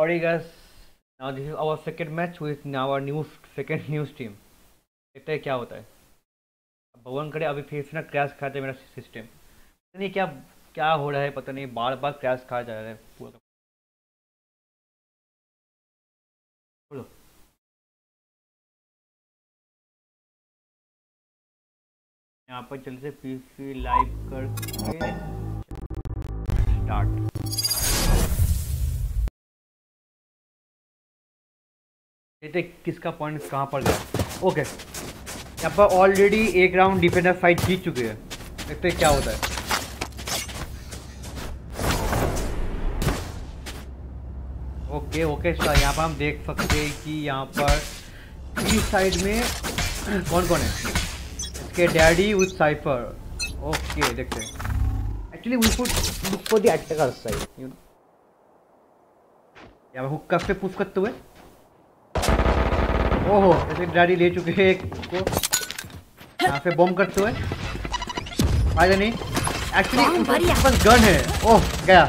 sorry, guys. Now this is our second match with now our new, second news team. देखते हैं क्या होता है। भगवान करे, अभी फिर से ना क्रैश खाते मेरा सिस्टम पता नहीं क्या क्या हो रहा है, पता नहीं बार बार क्रैश खा जा रहा है पूरा। बोलो। यहाँ पर चलते से पीसी लाइव करके स्टार्ट देखते किसका पॉइंट कहाँ पर गया। ओके यहाँ पर ऑलरेडी एक राउंड डिफेंडर फाइट जीत चुके हैं। देखते क्या होता है। ओके ओके सर यहाँ पर हम देख सकते हैं कि यहाँ पर इस साइड में कौन कौन है? इसके डैडी विथ साइफर ओके देखते actually we should look for the attacker side यहाँ पर हुक्का पे पुश करते हुए। ओहो ऐसे डैडी ले चुके हैं एक को। यहाँ पे बॉम्ब करते हुए। फ़ायदा नहीं एक्चुअली बस गन है। ओह गया।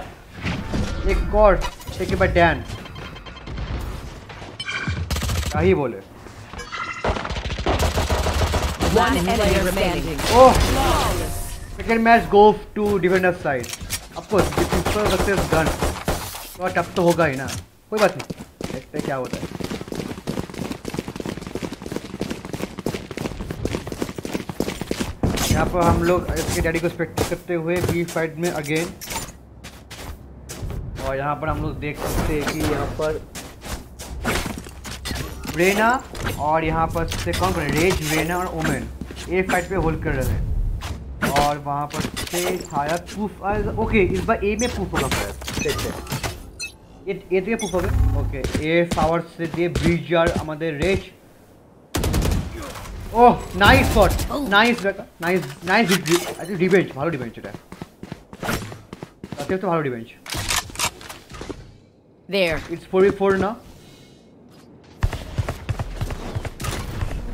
एक और टेक बाय डैन क्या ही बोले। ओह second match go to defender side of course gun थोड़ा टफ तो होगा ही ना। कोई बात नहीं देखते क्या होता है। यहाँ पर हम लोग इसके डैडी को स्पेक्ट करते हुए बी फाइट में अगेन और यहाँ पर हम लोग देख सकते हैं कि यहाँ पर रेना और यहाँ पर से कौन कौन है? रेज रेना और ओमेन ए फाइट पे होल्ड कर रहे हैं और वहाँ पर से शायद प्रूफ ओके इस बार ए में प्रूफ होगा शायद देखते हैं এ এ থেকে প্রুফ হবে ওকে এ পাওয়ার দিয়ে ব্রিজার আমাদের রেজ ও nice shot nice nice nice revenge ভালো রিভেঞ্জ এটা তাতে তো ভালো revenge There. It's four four না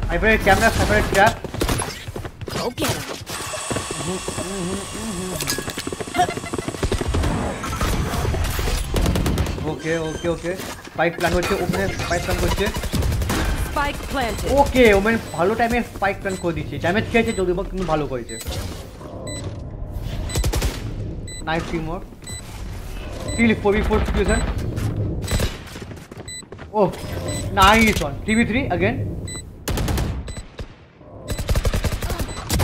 ফাইভারের camera ফাইভারের trap Go get him. Okay okay okay spike plan হচ্ছে ওপেনে স্পাইক প্ল্যান করছে Spike planted. ওকে ওমেন ভালো টাইমে স্পাইক প্ল্যান করে দিচ্ছে ড্যামেজ খেয়েছে যদিও বা কিন্তু ভালো করেছে nice team work still four B four situation ও nice one three B three again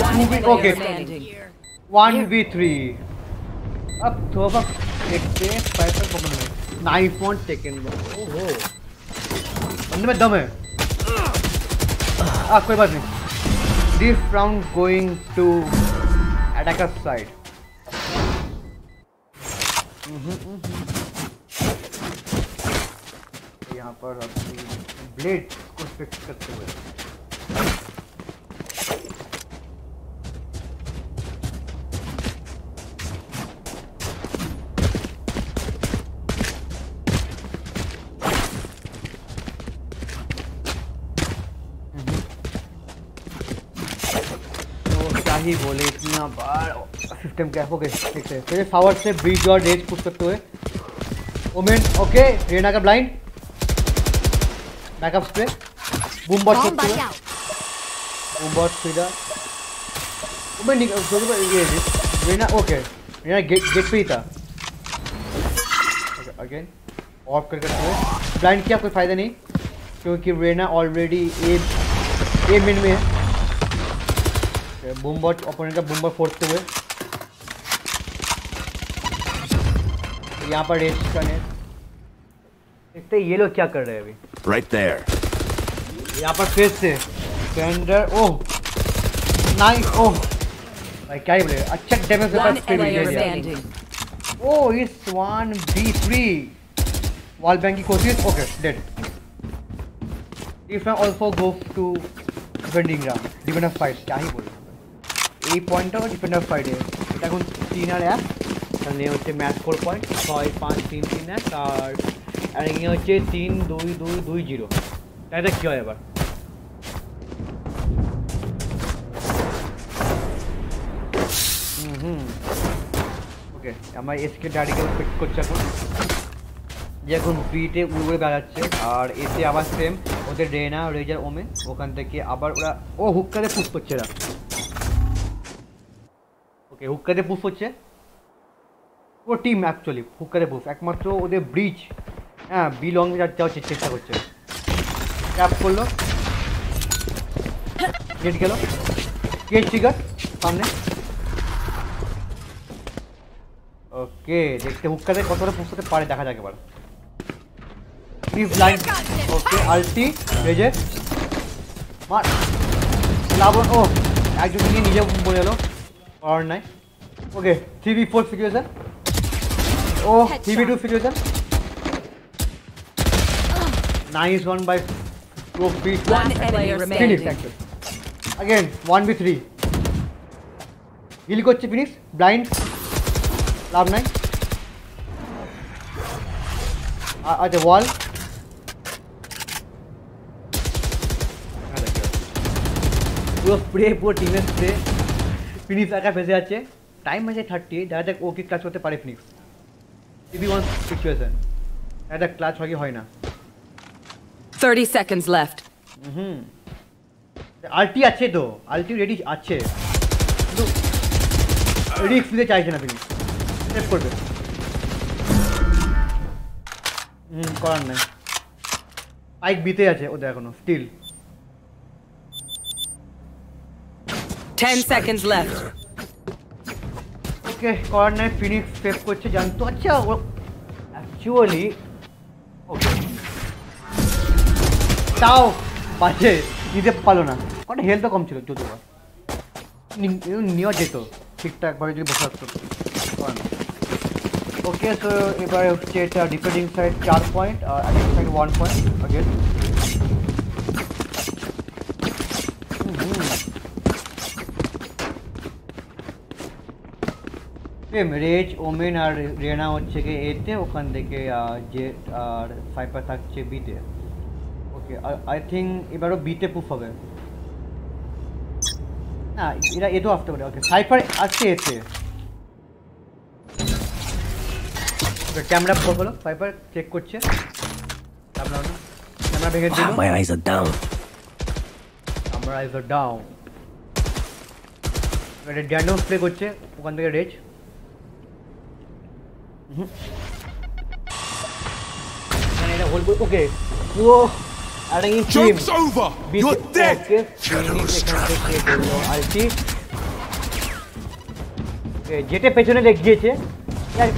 One player Okay. standing. One B three अब थोड़ा देखते हैं स्पाइकर कॉमन में नाइफ वन टेकन ओहो बंदे में दम है आ कोई बात नहीं। This round going to attacker side यहाँ पर ब्लेड को फिक्स करते हुए तो क्या ही बोले इतना बार। सिस्टम क्या हो? गया ठीक है। फिर फावर से ब्रिज और रेज पुश करते हुए ओमेन ओके रेना का blind backup spray boom bot करते हुए बूम बॉट सीधा ओमेन ये Reyna okay Reyna gate gate पे ही था। अगेन ऑफ़ कर करते हुए ब्लाइंड किया कोई फ़ायदा नहीं क्योंकि रेना ऑलरेडी ए ए मिन में है। बूम ऑपरेंट का बूम बॉट फोड़ते हुए। यहाँ पर रेस्ट करने। देखते ये लोग क्या कर रहे हैं अभी। राइट देयर यहाँ पर फेस से। सेंडर ओह नाइस ओह भाई क्या ही बोले। अच्छा डैमेज के पास फ्री मिल गया। ओह इस one v three wall bang की कोशिश। Okay dead if I also go to vending ground, even a fight, क्या ही बोल। रहा এই পয়েন্টটাও ডিফেন্ডার ফাইটে এটা এখন তিন আর এক তাহলে হচ্ছে ম্যাচ ফোর পয়েন্ট ছয় পাঁচ তিন তিন এক আর আর ইয়ে হচ্ছে তিন দুই দুই দুই জিরো তাই দেখ কী হয় এবার হুম হুম ওকে আমার এসকে ডাডিকে পিক করছে এখন যে এখন বিতে উড়ে বেড়াচ্ছে আর এতে আবার সেম ওদের রেনা রেজার ওমেন ওখান থেকে আবার ওরা ও হুক্কাতে পুশ করছে এরা ওকে হুক্কাতে পুশ হচ্ছে। পুরো টিম অ্যাকচুয়ালি হুক্কাতে পুশ একমাত্র ওদের ব্রিজ হ্যাঁ বিলং যাওয়ার চেষ্টা করছে। ক্যাপ করল। গেট গেল। গেট ট্রিগার সামনে। ওকে দেখতে হুক্কাতে কতটা পুষতে পারে, দেখা যাক এবার। লাইন ওকে আলটি রেজে মার। ও, একজন নিয়ে নিজে বলে এলো Or nice. Okay, 3v4 situation. Oh, Headshot. 3v2 situation. Uh. Nice one by two feet. One enemy remaining. Phoenix actually. Again, 1v3. Gilly coach Phoenix, blind. Lab 9. Uh, at the wall. पूरा spray पूरा team spray Phoenix একা ফেসে আছে time আছে thirty দেখা যাক ও কি clutch করতে পারে ফিনিক্স টিভি ওয়ান সিচুয়েশন দেখা যাক ক্লাচ হয় কি হয় না। 30 seconds left. হুম আলটি আছে তো। আলটি রেডি আছে। কিন্তু রিস্ক নিতে চাইছে না তিনি সেভ করবে। হুম করার নাই। পাইক বিতে আছে ওদের এখনও স্টিল 10 seconds left. করার নাই ফিনিক্স সেভ করছে, জানতো? আচ্ছা অ্যাকচুয়ালি ওকে তাও, বাজে নিতে পারল না। কটা হেলথও কম ছিল, যদিও। নেওয়া যেত ঠিকঠাকভাবে যদি বসে থাকতো। ওকে তো এবারে হচ্ছে এটা ডিফেন্ডিং সাইড চার পয়েন্ট আর attacking side one point again same raise women আর রেনা হচ্ছে কি এতে ওখান থেকে জেট আর সাইপার থাকছে বিতে ওকে আই থিঙ্ক এবারও বিতে প্রুফ হবে না এরা এতেও আসতে পারে ওকে সাইফার আসছে এতে ক্যামেরা ফোক হলো সাইফার চেক করছে ক্যামেরা ক্যামেরা ভেঙে দিল My eyes are down. আমরা আইজ ডাউন এটা ড্যান্ডম প্লে করছে ওখান থেকে রেজ মানে পেছনে দেখিয়েছে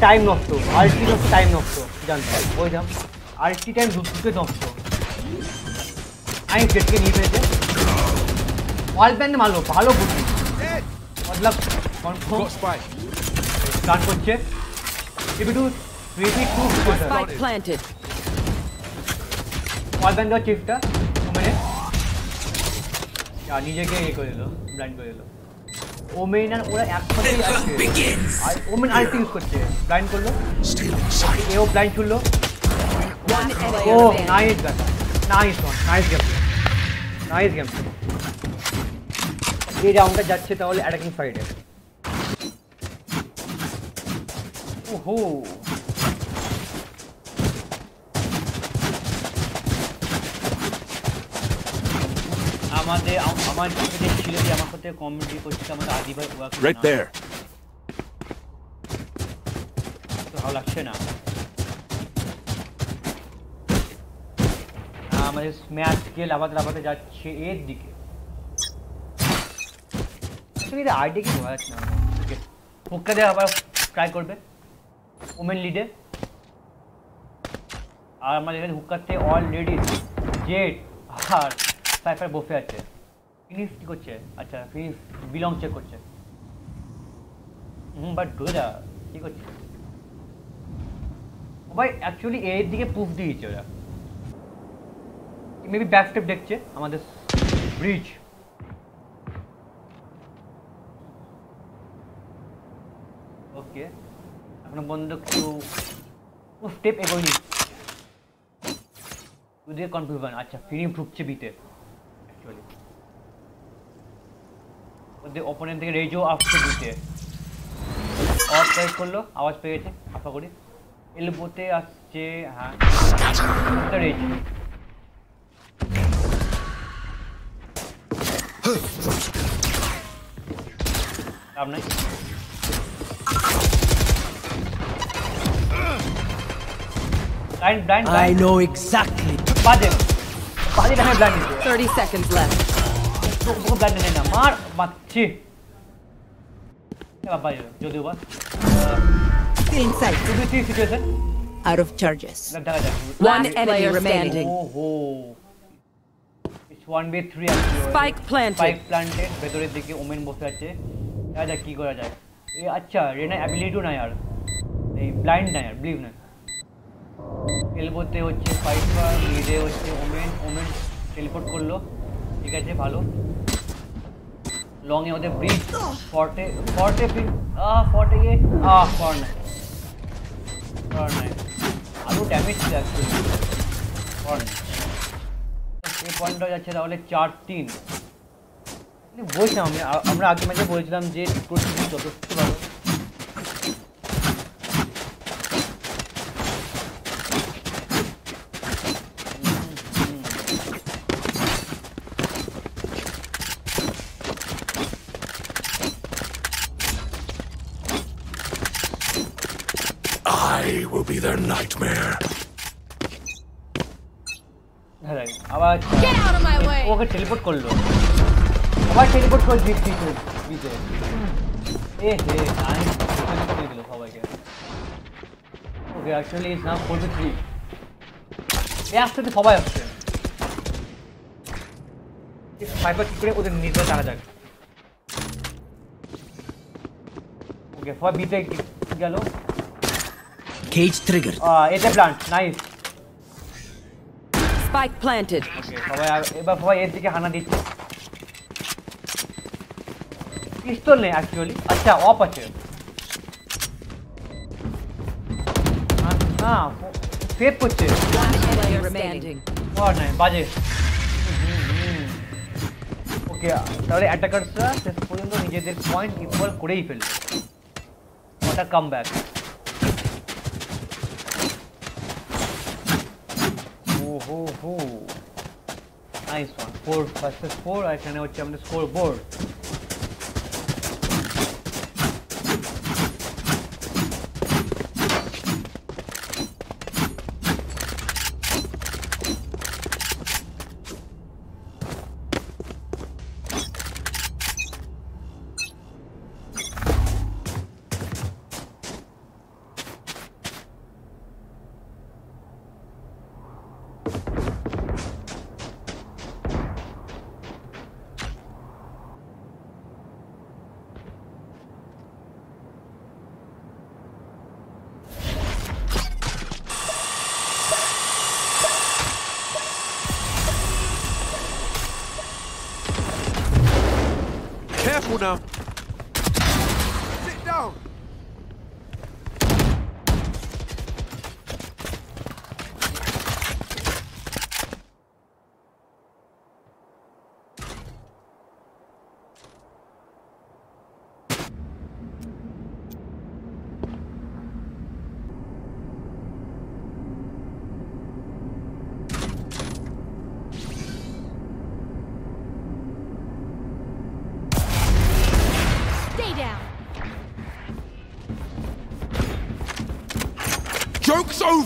টাইম নষ্ট আলটি নষ্ট টাইম নষ্ট জানতে ওই দাম আলটি টাইম দুটোকে নষ্ট। আমি পেটকে নিয়ে পেয়েছে ওয়াল প্যান্ট ভালো ভালো বুদ্ধি। মতলব কনফার্ম গান করছে। If you do, we need two scooters. Spike planted. One band got shifter. Two minutes. Yeah, नीचे के ये को ले लो, blind को ले लो. Omen and पूरा एक पर ही आते. Omen I think करते हैं. Blind कर लो. ये वो blind कर लो. One enemy. Oh, nice gun. Nice one. Nice game. Nice game. ये राउंड का जाच्छे ताहले अटैकिंग फाइट है. ওহো আমাদের আম- আমার যে ছিল যে আমার সাথে কমেডি করছে আমাদের আদি ভাই ওরা কিন্তু Right না। there. তো ভালো লাগছে না আমাদের স্ম্যাশ কে লাভাতে লাভাতে যাচ্ছে এর দিকে আইডিয়া কি বোঝা যাচ্ছে না ওকে হুক্কা দিয়ে আবার ট্রাই করবে ওমেন লিডে আর আমাদের এখানে হুক্কাতে অলরেডি জেট আর সাইফার বসে আছে। ফিনিশ কি করছে? আচ্ছা ফিনিশ বিলং চেক করছে। হুম বাট ডোরা কি করছে? ও ভাই অ্যাকচুয়ালি এর দিকে প্রুফ দিয়েছে ওরা। মেবি ব্যাক স্টেপ দেখছে আমাদের ব্রিজ ওকে এখনও পর্যন্ত কেউ স্টেপ এগোয়নি। ওদের কনফিউশন আচ্ছা ফিরিং ঢুকছে বিতে অ্যাকচুয়ালি ওদের ওপোনেন্ট থেকে রেজও আসছে বিতে। অফ ট্রাই করল, আওয়াজ পেয়ে গেছে আশা করি। এলবোতে আসছে হ্যাঁ একটা রেজ। লাভ Blind, blind, blind. I know exactly. बाजे, बाजे रहने blind Thirty seconds left. तो उसको blind नहीं ना मार मत ची. ये You do what? Still inside. तो भी तीस situation. Out of charges. One enemy remaining. Oh ho. It's one by three. Spike planted. Spike planted. Better to Omen बोलते अच्छे. यार जा की key जाए. ये अच्छा रेना एबिलिटी ना to, नहीं ब्लाइंड ना यार बिलीव এলবোতে হচ্ছে ফাইফার মিডে হচ্ছে ওমেন ওমেন টেলিপোর্ট করল। ঠিক আছে, ভালো। লং এ ওদের ব্রিজ ফর্টে ফর্টে আহ ফর্টে ইয়ে আহ ফর নাই। ফর নাই। আরও ড্যামেজ অ্যাকচুয়ালি ফর নাই। পয়েন্টটা যাচ্ছে তাহলে চার তিন। বলছিলাম আমি, আমরা আগে ম্যাচে বলেছিলাম যে যথেষ্ট ভালো I will be their nightmare. হ্যাঁ আবার Get out of my way! Okay teleport করল। আবার টেলিপোর্ট করে দিচ্ছি বিতে এ হে নাইস করে দিল সবাইকে। Okay actually is now four two three এ একসাথে সবাই আসছে। ফাইবার কি করে ওদের নিজে টাকা যাক। ওকে সবাই বিতে গেল। Cage triggered. এতে plant nice Spike planted. ওকে সবাই আর- এবার সবাই এর দিকে হানা দিচ্ছে পিস্তল নেই অ্যাকচুয়ালি আচ্ছা অফ আছে না সেভ করছে Player remaining. ও নাই বাজে ওকে তাহলে অ্যাটাকার্সরা শেষ পর্যন্ত নিজেদের পয়েন্ট ইকুয়াল করেই ফেলবে ওটা come back ho, ho. Nice one. Four versus four. I can now check on the scoreboard. no.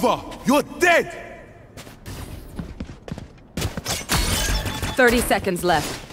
Over. You're dead. 30 seconds left.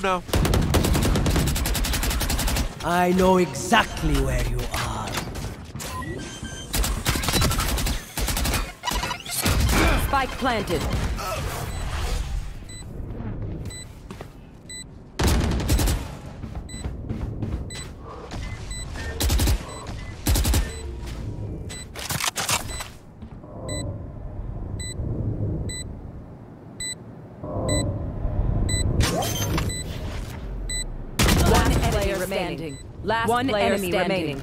Careful now. I know exactly where you are. Spike planted. One player enemy remaining.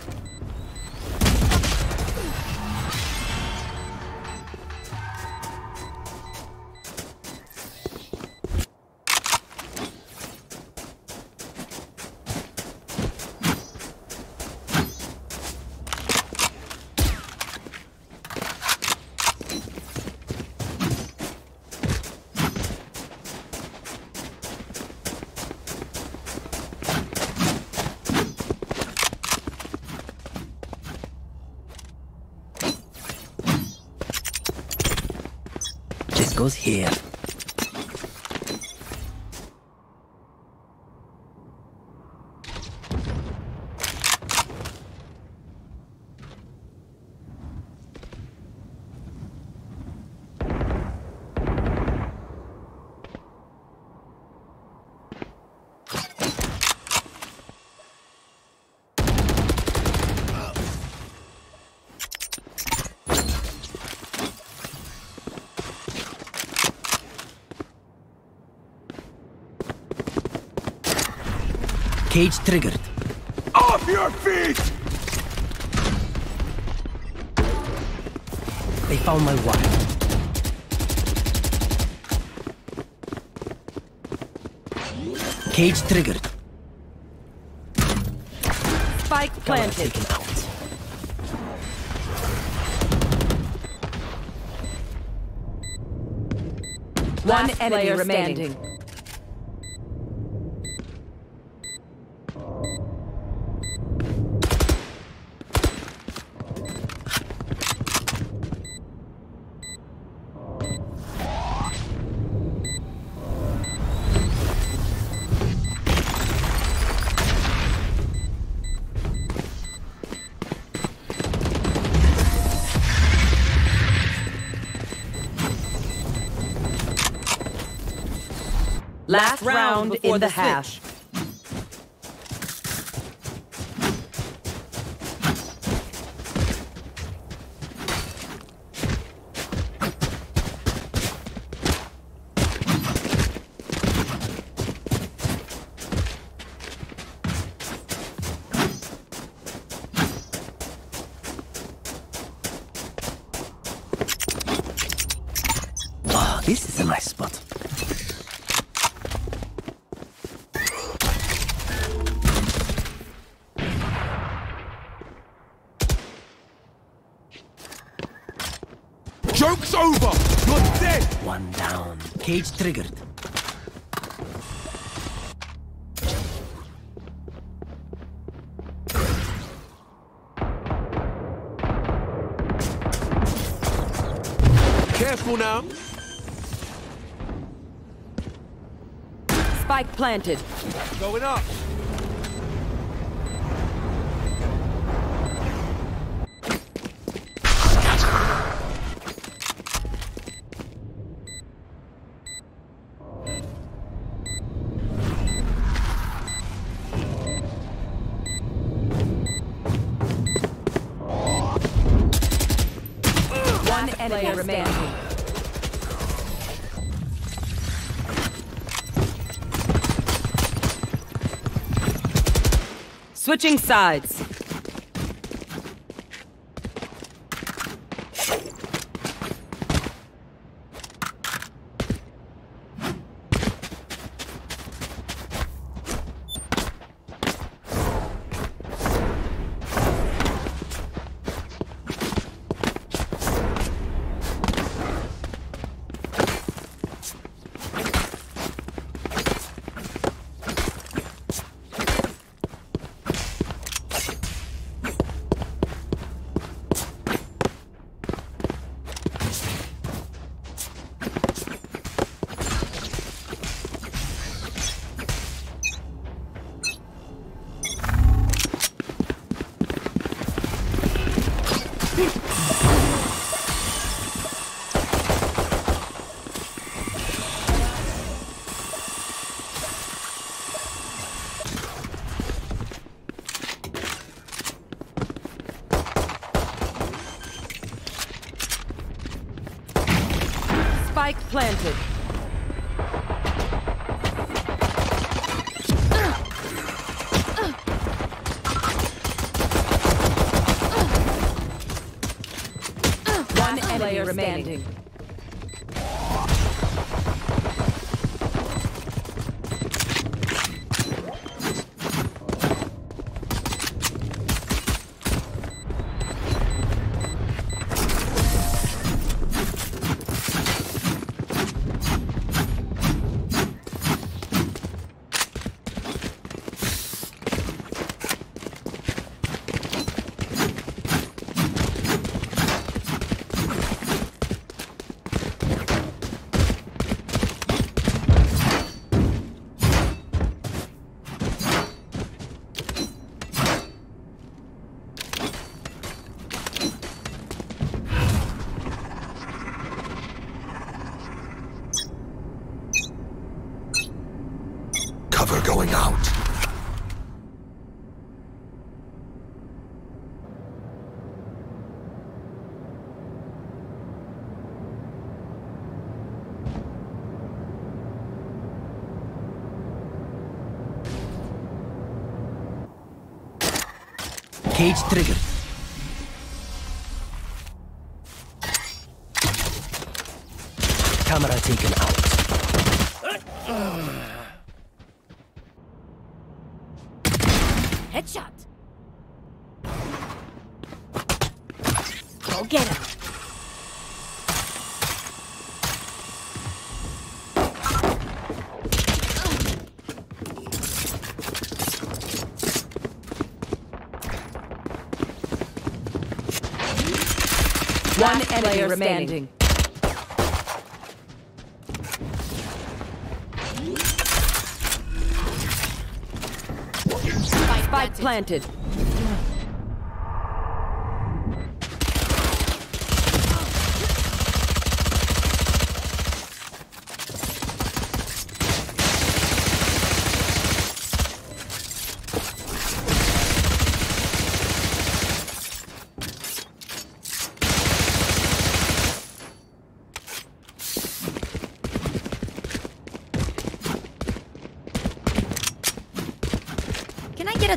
Cage triggered. Off your feet! They found my wire. Cage triggered. Spike planted. taken out. One enemy remaining. Last Found in the hash. Triggered. Careful now. Spike planted. Going up. Switching sides. Activate trigger. Enemy remaining. Spike planted.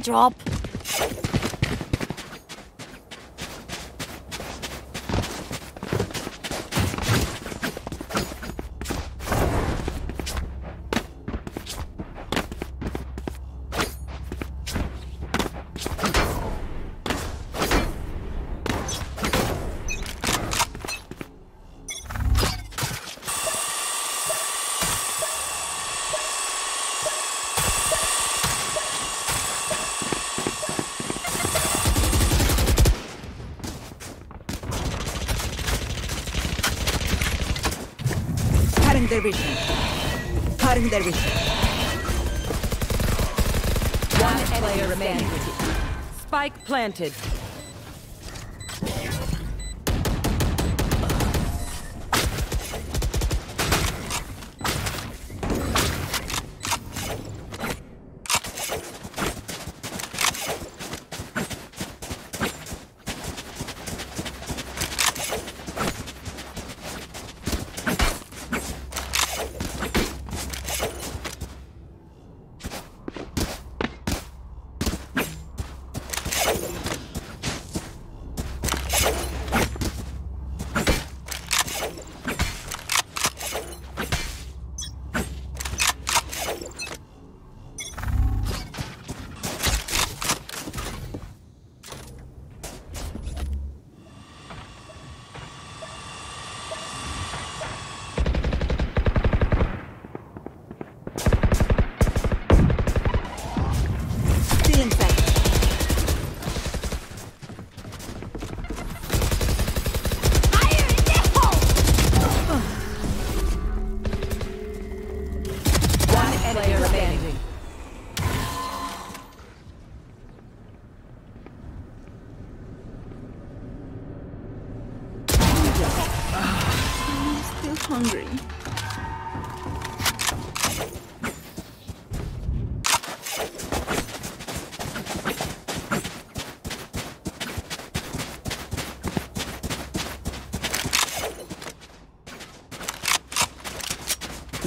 Drop? Cutting their vision. One player remaining. Spike planted.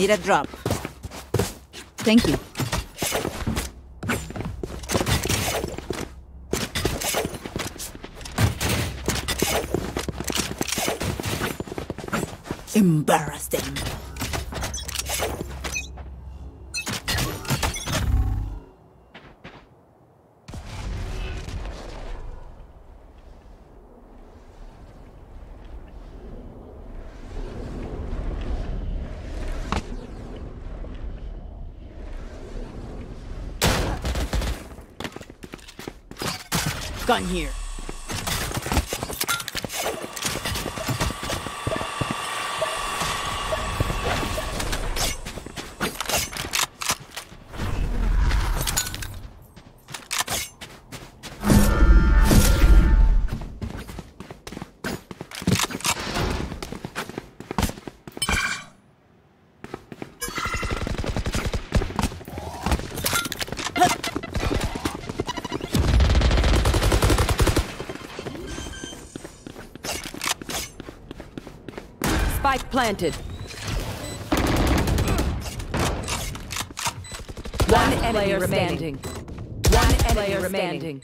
Need a drop. Thank you. Embarrass Gun here. Planted. One enemy remaining. One enemy remaining.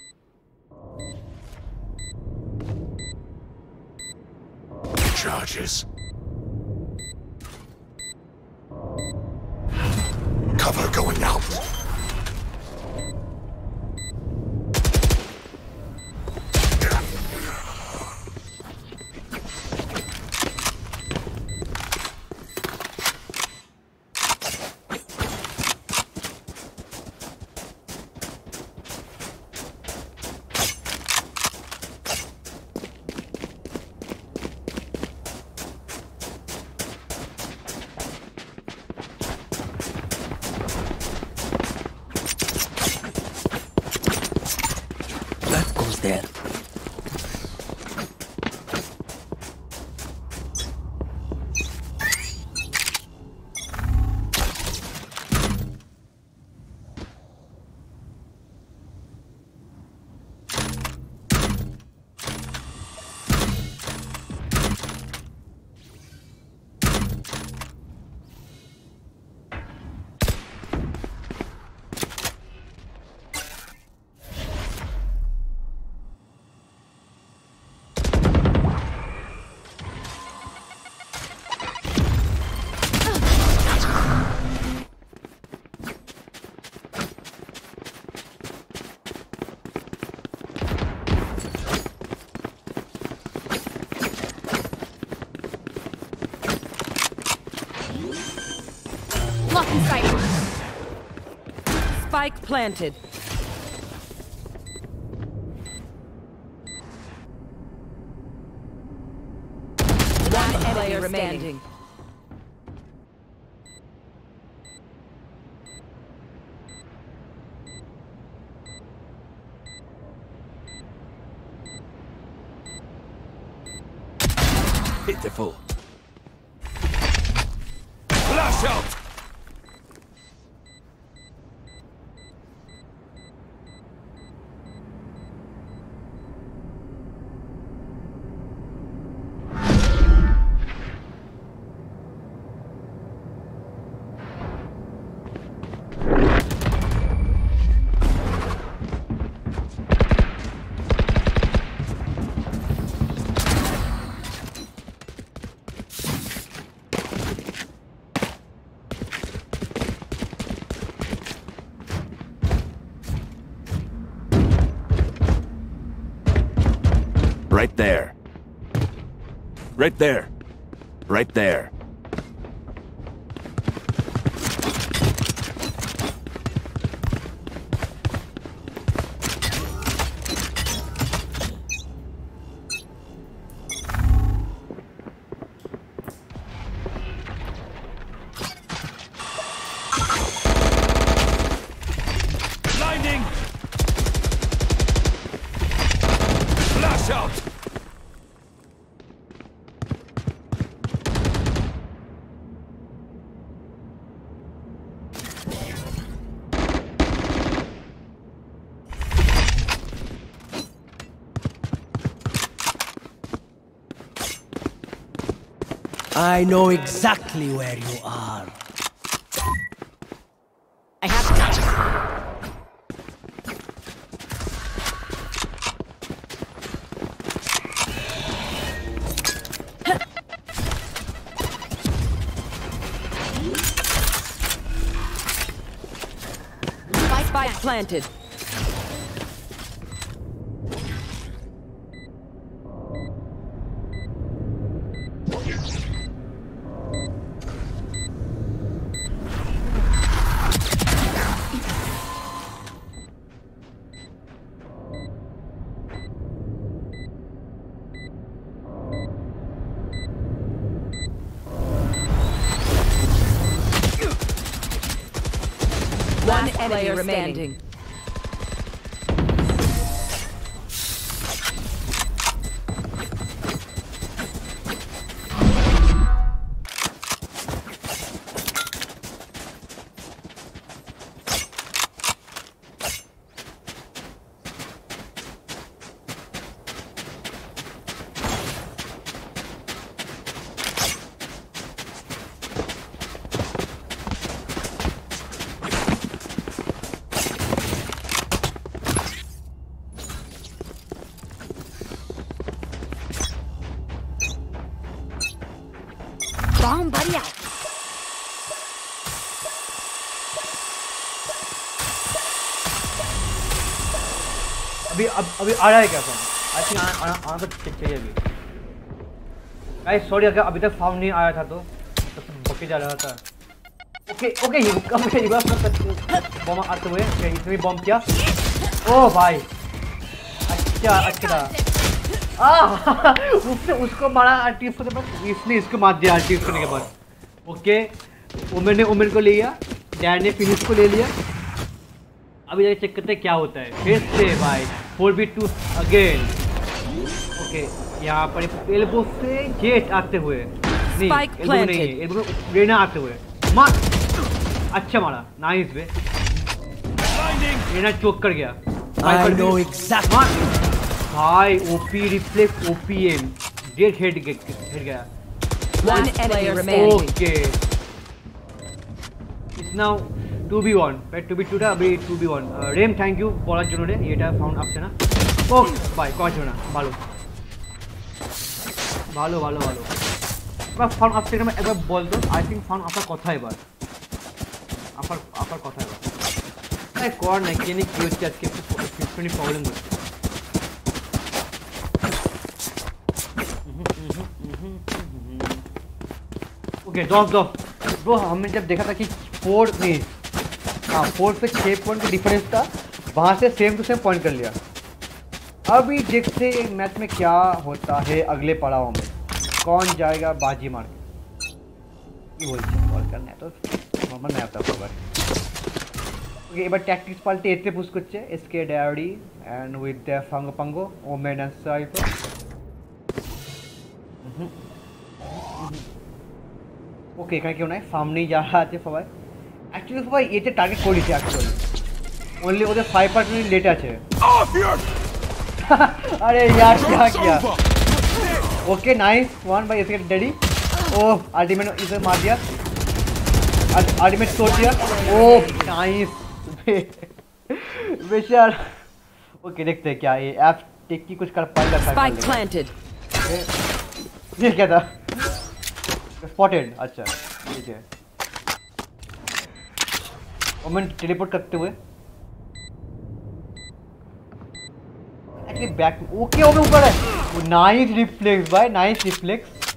Spike planted. Right there. I know exactly where you are. I have Spike planted. remaining. standing. अभी आ रहा है क्या I think आना तो चाहिए अभी। Guys sorry अगर अभी तक फाउंड नहीं आया था तो तो बके जा रहा था। ओके ओके ये कब मुझे रिवर्स कर सकते बम आते हुए ओके इसने बम किया। ओ भाई। अच्छा अच्छा। आ उसने, उसको मारा टिप्स के बाद इसने इसको मार दिया टिप्स करने के बाद। ओके उमर ने, उमर को ले लिया, डैड ने फिनिश को ले लिया। अभी जाके चेक करते हैं क्या होता है। फिर से, भाई। Four v two again okay यहाँ पर एल्बो से जेट आते हुए. नहीं एल्बो नहीं है एल्बो रेना आते हुए. मार. अच्छा मारा. नाइस बे रेना चोक कर गया. I know exactly. मार. भाई ओपी रिफ्लेक्स ओपीएम जेट हेड हेड गया. One enemy remaining. Okay. It's now two B one two B টুটা আমি two B one RAM thank you বলার জন্য রে এটা ফাউন্ড আসছে না ও বাই কয়েছে না ভালো ভালো ভালো ভালো এবার ফাউন্ড আসছে কিনা একবার বল তো আই থিঙ্ক ফাউন্ড আসার কথা এবার আসার আসার কথা এবার আরে কর না কে নিয়ে কী হচ্ছে আজকে একটু একটুখানি প্রবলেম হচ্ছে ओके दस दस ब्रो हमने जब देखा था कि फोर नहीं हाँ फोर पे छः पॉइंट का डिफरेंस था वहाँ से सेम टू सेम पॉइंट कर लिया अभी देखते हैं मैच में क्या होता है अगले पड़ाव में कौन जाएगा बाजी मार के ये बोलते कॉल करना है तो नॉर्मल नहीं आता খবর ওকে এবার ট্যাকটিক্স পাল্টে এতে পুশ করছে SK dairy and with the ফাঙ্গো পাঙ্গো ওমেন অ্যান্ড সাইফার ওকে এখানে কেউ নাই সামনেই যারা আছে সবাই অ্যাকচুয়ালি সবাই এতে টার্গেট করেছে অ্যাকচুয়ালি অনলি ওদের ফাইভ পার্সেন্ট লেট আছে Off your अरे यार क्या It's किया over. Okay nice one bye SK daddy oh ultimate इसे मार दिया अल्टीमेट तोड़ दिया ओह नाइस बेचार ओके देखते हैं क्या ये ऐप टेक की कुछ कर पाएगा शायद Spike कर planted. लेगा। ये क्या था स्पॉटेड अच्छा ठीक है ओमेन टेलीपोर्ट करते हुए। एक्चुअली बैक ओके ओके ऊपर है। नाइस रिफ्लेक्स भाई नाइस रिफ्लेक्स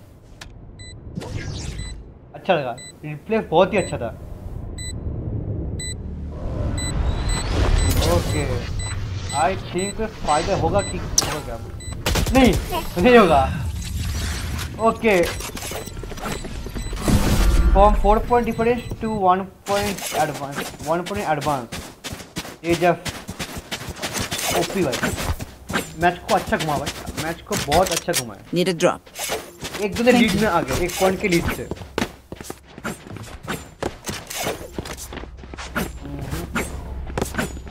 अच्छा लगा। रिफ्लेक्स बहुत ही अच्छा था। ओके आई थिंक फ़ायदा होगा कि होगा नहीं नहीं होगा। Okay from 4 point difference to 1 point advance. 1 point advance. ये जब ओपी भाई मैच को अच्छा घुमा भाई. मैच को बहुत अच्छा घुमा है. नीड अ ड्रॉप एक दो लीड में आ गए एक पॉइंट के लीड से.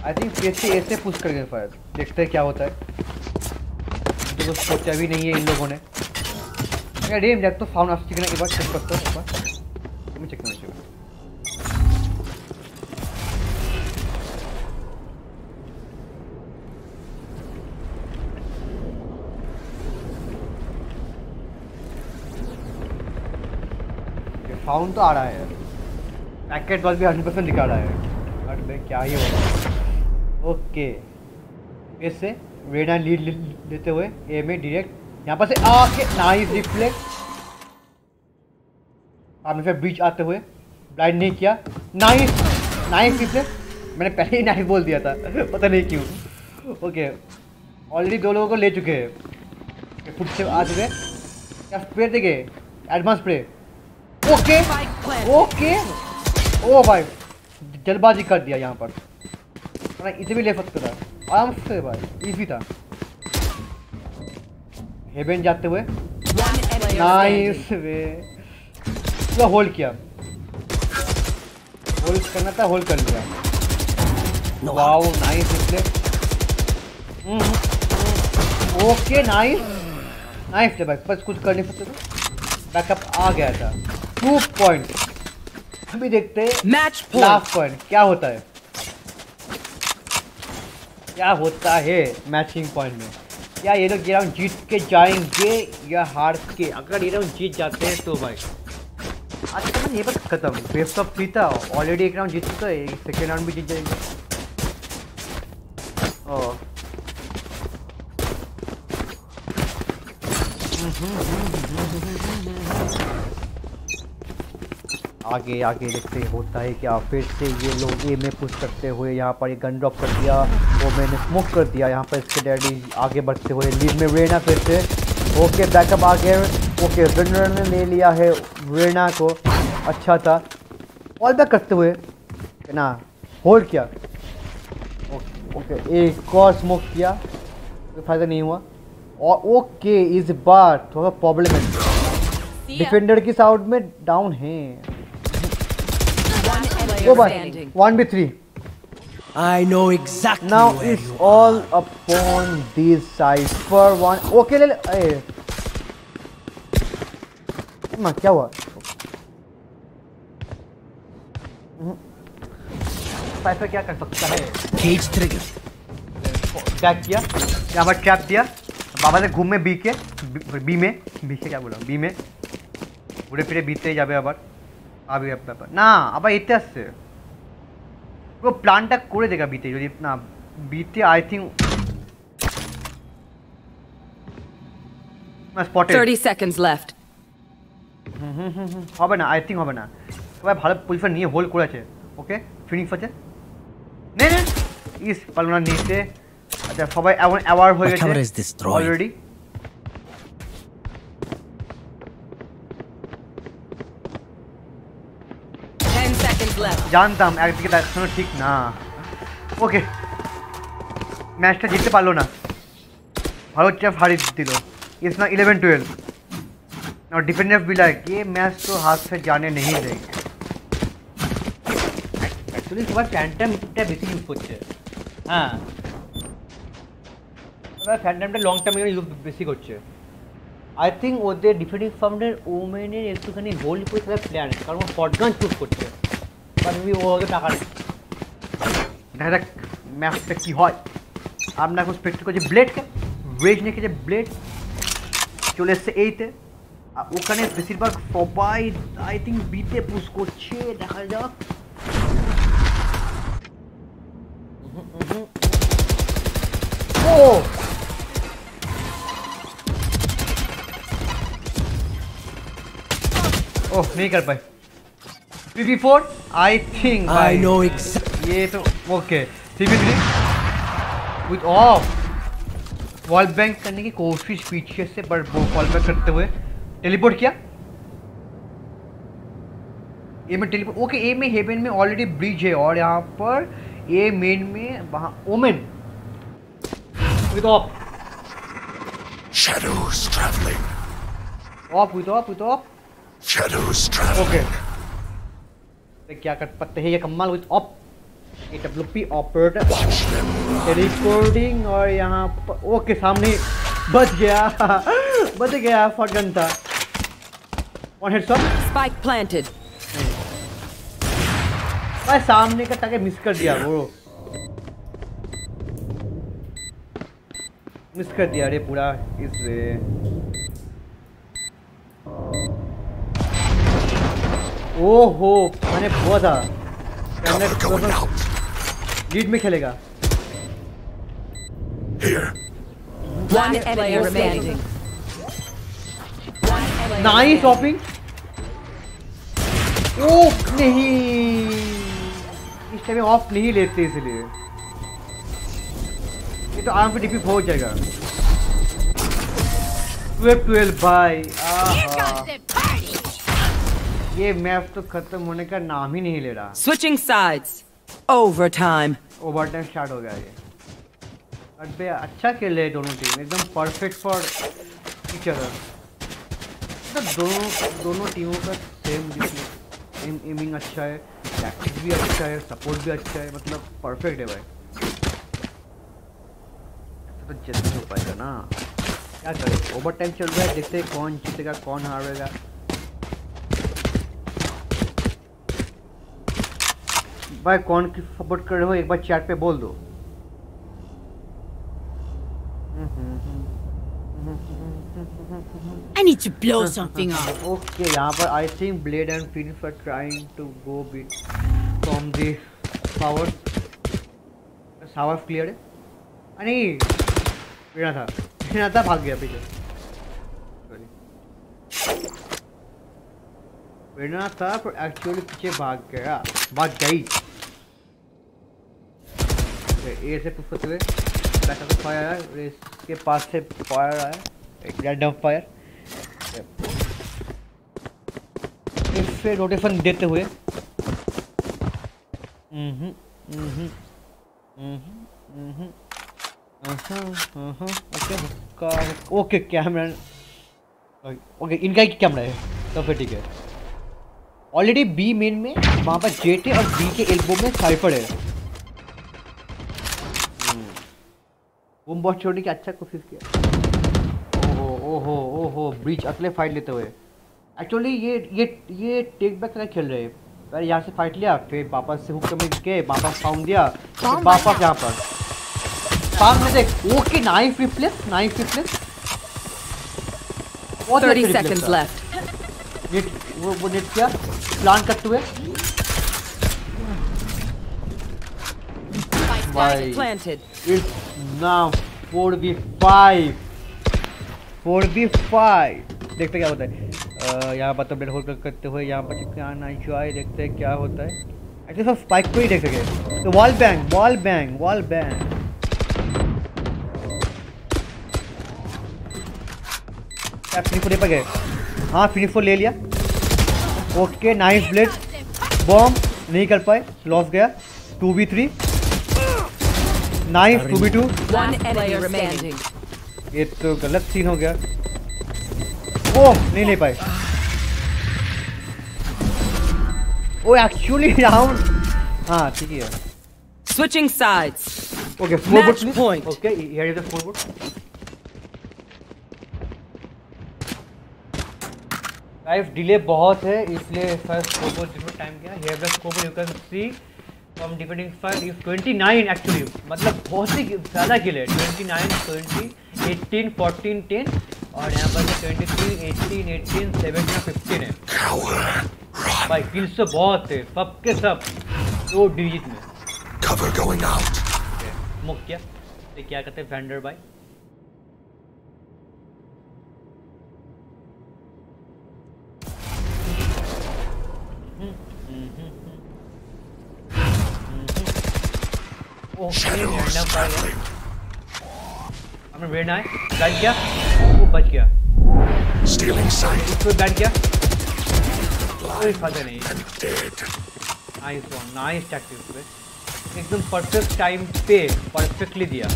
आई थिंक ऐसे ऐसे पुश कर गए फायर देखते हैं क्या होता है. तो सोचा भी नहीं है इन लोगों ने. डेम जब तो फाउंड एक बार चेक करता हूँ Let me checkpoint too. Sound तो आ रहा है। पैकेट वाल भी हंड्रेड परसेंट दिखा रहा है। बट भाई, क्या ही होगा। ओके इससे एंड लीड लेते हुए ए में डायरेक्ट यहाँ पर से आके नाइस रिफ्लेक्ट आपने फिर बीच आते हुए। ब्लाइंड नहीं किया। नाइस नाइस रिफ्लेक्ट मैंने पहले ही नाइस बोल दिया था। पता नहीं क्यों। ओके ऑलरेडी दो लोगों को ले चुके हैं। फुट से आ चुके क्या स्प्रे देंगे एडवांस स्प्रे ओके ओके ओ भाई। जल्दबाजी कर दिया यहाँ पर। इसे भी ले सकते था। आराम से भाई। इजी था। हेवन जाते हुए। नाइस. वे पूरा होल्ड किया। होल्ड करना था होल्ड कर लिया। No वाओ नाइस इसलिए ओके नाइस नाइस थे भाई बस कुछ कर नहीं सकते थे। बैकअप आ गया था। टू पॉइंट अभी देखते हैं। Match लास्ट पॉइंट क्या होता है? क्या होता है मैचिंग पॉइंट में? क्या ये लोग ये राउंड जीत के जाएँगे या हार के? अगर ये राउंड जीत जाते हैं तो भाई। का ये बस खत्म। बेस्ट ऑफ़ थ्री था। ऑलरेडी एक राउंड जीत चुका है। सेकेंड राउंड भी जीत जाएँगे। ओह आगे आगे देखते होता है क्या? फिर से ये लोग ए में पुश करते हुए यहाँ पर एक गन ड्रॉप कर दिया। वो मैंने स्मोक कर दिया। यहाँ पर इसके डैडी आगे बढ़ते हुए लीड में रेना फिर से। ओके बैकअप आ गए ओके विनर ने ले लिया है रेना को। अच्छा था। ऑल बैक करते हुए ना होल्ड किया। ओके ओके एक और स्मोक किया। कोई फ़ायदा नहीं हुआ। और ओके इस बार थोड़ा प्रॉब्लम है। डिफेंडर की साउड में डाउन है। भाई standing. One v three I know exactly Now it's all upon sides for one. Okay, ले ले. ए. माँ क्या हुआ? साइफर क्या कर सकता है? are. Cage trigger. टैग किया यहाँ पर ट्रैप दिया बाबा से घूम में बी के बी- बी में बी के क्या बोला बी में ঘুরে ফিরে বিতে যাবে আবার আবি ব্যাপার না আবার এতে আসছে পুরো প্ল্যানটা করে দেখা বিতে যদি না বিতে আই থিঙ্ক স্পটে 30 seconds left. হবে না আই থিঙ্ক হবে না। সবাই ভালো পজিশন নিয়ে হোল্ড করেছে ওকে ফিনিক্স আছে। নে ইস পারল না নিতে আচ্ছা সবাই এমন অ্যাওয়ার হয়ে গেছে। অলরেডি জানতাম একদিকে দেখানো ঠিক না। ওকে ম্যাচটা জিততে পারল না। ভালো চ্যাপ হারিয়ে দিল। ইস না ইলেভেন টুয়েলভ ट्वेल्व और डिफेंडेंस भी लाइक ये मैच तो हाथ से जाने नहीं देंगे অ্যাকচুয়ালি সবার ফ্যান্টামটা বেশি ইউজ করছে হ্যাঁ সবাই ফ্যান্টামটা লং টার্ম ইউজ বেশি করছে আই থিঙ্ক ওদের ডিফেন্ডিং ফাউন্ডের ওমেনের একটুখানি হোল্ড করে তাদের প্ল্যান কারণ শটগান চুজ করছে কারণ ও হয়তো টাকা নেই দেখা যাক ম্যাচটা কী হয় আমরা এখন স্পেক্ট করছি ব্লেডকে ওয়েজ নিয়ে যে ব্লেড চলে এসছে এইতে আর ওখানে বেশিরভাগ সবাই আই থিঙ্ক বিতে পুশ করছে দেখা যাক ও ओह नहीं कर पाए three B four I think I know exactly. ये तो okay three B three with off wall bank करने की कोशिश पीछे से पर वो वॉल बैंक करते हुए टेलीपोर्ट किया? ए में टेलीपोर्ट ओके ए में हेवन में ऑलरेडी ब्रिज है और यहाँ पर ए मेन में वहाँ Omen of Shadows traveling. Shadows traveling. तो क्या कर सकते हैं ये कमाल with op A W P operator. Recording और यहाँ पर ओके सामने बच गया। बच गया फटगन था। One head shot Spike planted. भाई सामने का टाके मिस कर दिया वो मिस कर दिया अरे पूरा इस वे ओहो मैंने बोला था. लीड में खेलेगा Here. One enemy remaining. Nice shopping oh नहीं। इस टाइम ऑफ़ नहीं लेते इसलिए। ये तो आराम से डीपी पहुँच जाएगा। ट्वेल्व ट्वेल्व भाई ये मैच तो खत्म होने का नाम ही नहीं ले रहा। Sides. Overtime. Overtime start हो गया ये। अच्छा खेल रहे दोनों टीम एकदम परफेक्ट फॉर ईच अदर मतलब दोनों दोनों टीमों का सेम एम एमिंग अच्छा है टैक्टिक्स भी अच्छा है सपोर्ट भी अच्छा है मतलब परफेक्ट है भाई। तो जल्दी हो पाएगा ना। क्या करें? ओवर टाइम चल रहा है, देखते हैं कौन जीतेगा, कौन हारेगा। भाई, कौन की सपोर्ट कर रहे हो? एक बार चैट पे बोल दो। I need to blow something up. Okay यहाँ पर I think Blade and finish are trying to go bit from the power sour clear है अरे वीणा था। वीणा था भाग गया पीछे. वीणा था पर एक्चुअली पीछे भाग गया। भाग गई। ए से पुश करते हुए। बैठा तो फायर आया इसके पास से फायर आया। एक रैंडम फायर फिर रोटेशन देते हुए। Hmm hmm hmm hmm okay camera okay इनका ही कैमरा है तो फिर ठीक है। ऑलरेडी बी मेन में वहाँ पर जेट है और बी के एल्बो में साइफर है। बूम बॉट छोड़ने की अच्छा कोशिश किया। ओहो ओहो ब्रिज अकेले फाइट लेते हुए। एक्चुअली ये ये ये टेक बैक खेल रहे हैं। यहाँ से फाइट लिया फिर वापस से हुक के वापस फाउंड दिया वापस यहाँ पर। फाउंड में देख okay knife replace knife net वो वो नेट किया प्लान करते हुए। भाई it's now 4v5 four v five. देखते क्या होता है। यहाँ पर तो ब्लड होल्ड करते हुए यहाँ पर चिपकाना चाहे देखते हैं क्या होता है। एक्चुअली सब स्पाइक को ही देख सके। तो wall bang wall bang wall bang क्या फिनिफो ले पर गए हाँ फिनिफो ले लिया। ओके नाइस ब्लेड बॉम्ब नहीं कर पाए। लॉस गया। Two v three nice two v two ये तो गलत सीन हो गया। ओ नहीं ले पाए। ओ एक्चुअली राउंड हाँ ठीक है। Switching sides. Okay four Match board point. Okay here is the four board guys delay बहुत है इसलिए फ़र्स्ट फोर बोर्ड जितना टाइम गया here the scope you can see from depending fight is 29 actually मतलब बहुत ही ज़्यादा किल है. 29 20 18 14 10 और यहाँ पर 23 18 18 17 और 15 है. भाई किल्स तो बहुत है. सब के सब दो डिजिट में. मुख्य किया. ये क्या कहते हैं? वेंडर भाई? हमने वेना है बैठ गया वो बच गया। Stealing sight. उसको बैठ गया कोई फ़ायदा नहीं. नाइस वन नाइस टैक्टिक्स पे एकदम परफेक्ट टाइम पे परफेक्टली दिया।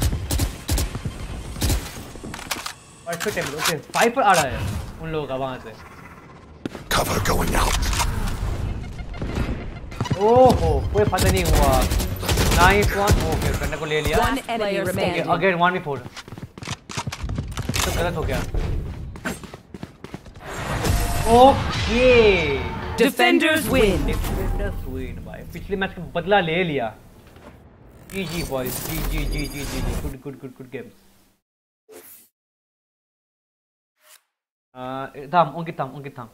परफेक्ट टाइम ओके फाइव पर आ रहा है उन लोगों का वहाँ से। Cover going out. ओहो कोई फ़ायदा नहीं हुआ। नाइस वन ओके करने को ले लिया। One enemy remaining. Again one भी फोर तो गलत हो गया। Okay Defenders win. Defenders win भाई। पिछले मैच का बदला ले लिया। G G boys G G G G G G good good good good games थाम उनकी थाम उनकी थाम।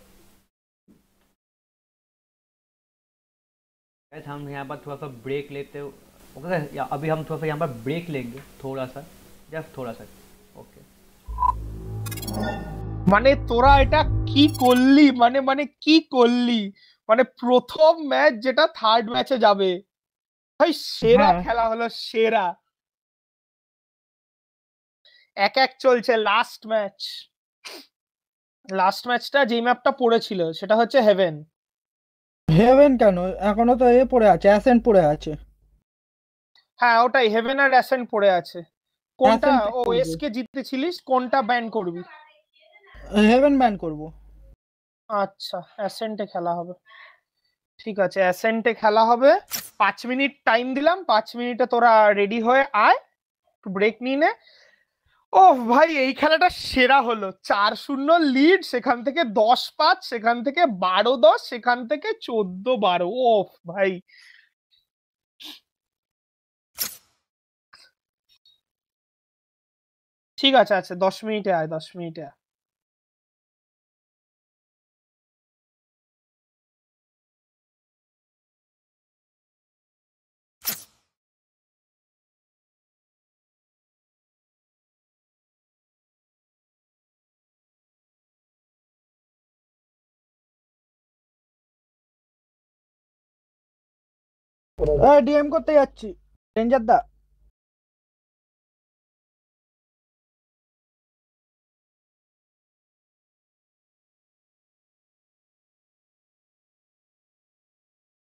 Guys, हम यहाँ पर थोड़ा सा ब्रेक लेते हो। ओके या अभी हम थोड़ा सा यहाँ पर ब्रेक लेंगे थोड़ा सा। जस्ट थोड़ा सा। মানে তোরা এটা কি করলি? মানে মানে কি করলি? মানে প্রথম ম্যাচ যেটা থার্ড ম্যাচে যাবে। ভাই সেরা হ্যাঁ। খেলা হলো সেরা। এক এক চলছে লাস্ট ম্যাচ লাস্ট ম্যাচটা যে ম্যাপটা পড়েছিল সেটা হচ্ছে হেভেন হেভেন কেন? এখনও তো এ পড়ে আছে অ্যাসেন্ট পড়ে আছে। হ্যাঁ ওটাই হেভেন আর অ্যাসেন্ট পড়ে আছে। কোনটা ও। এসকে জিতেছিলিস কোনটা ব্যান করবি? হেভেন ব্যান করব। আচ্ছা অ্যাসেন্টে খেলা হবে। ঠিক আছে, অ্যাসেন্টে খেলা হবে। পাঁচ মিনিট টাইম দিলাম, পাঁচ মিনিটে তোরা রেডি হয়ে আয়। একটু ব্রেক নিয়ে নে। ও ভাই, এই খেলাটা সেরা হলো। চার শূন্য লিড সেখান থেকে দশ পাঁচ, সেখান থেকে বারো দশ, সেখান থেকে চোদ্দ বারো। ও ভাই। ঠিক আছে আচ্ছা দশ মিনিটে আয়, দশ মিনিটে আয়। ডিএম করতে যাচ্ছি রেঞ্জার দা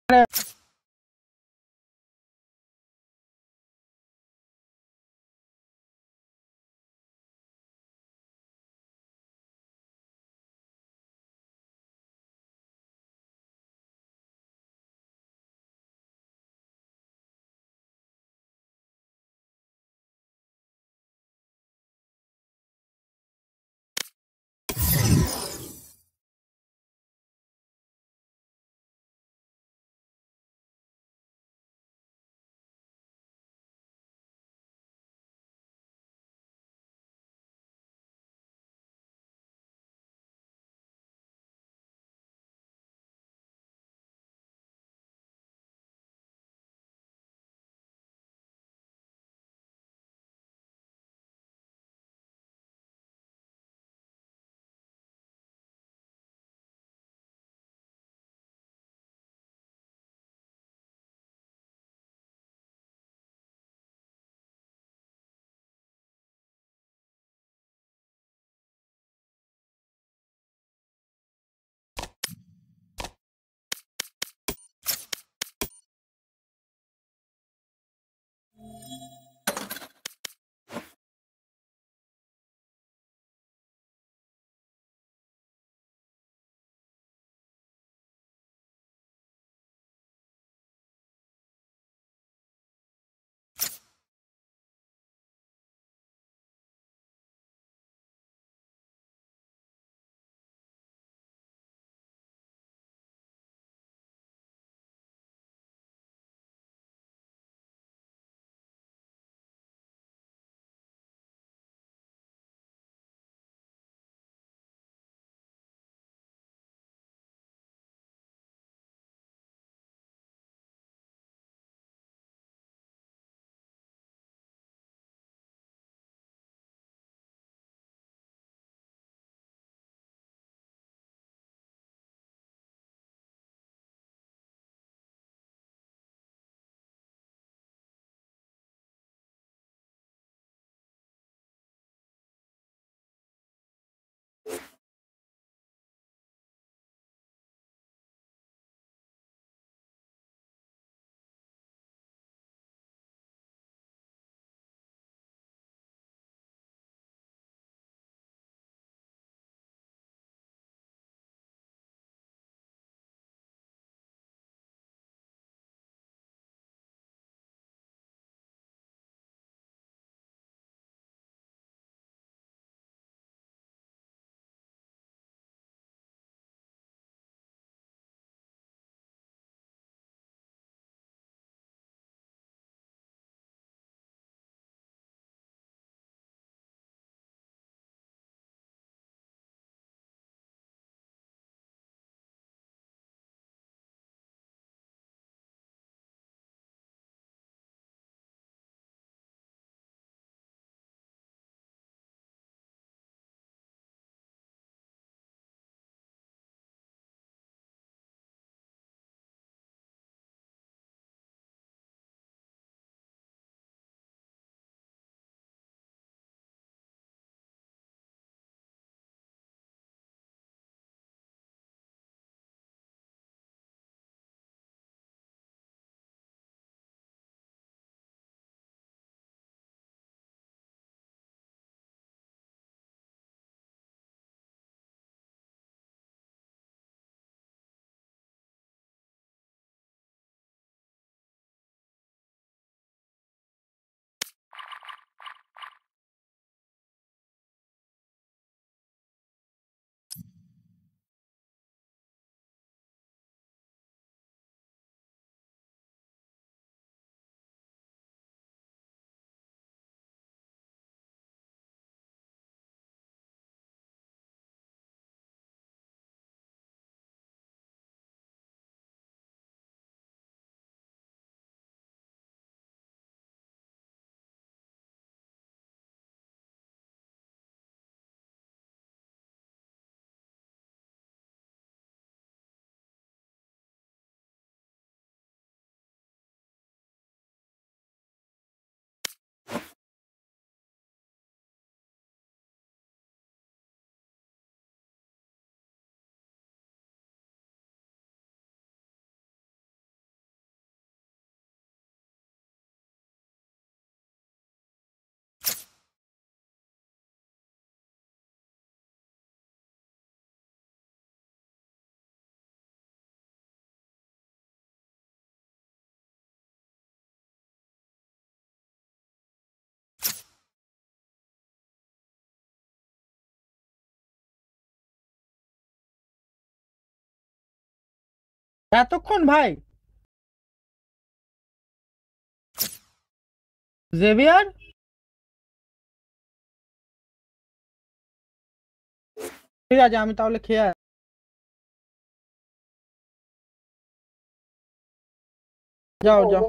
Yeah. এতক্ষণ ভাই জেভিয়ার ঠিক আছে আমি তাহলে খেয়ে আ- যাও যাও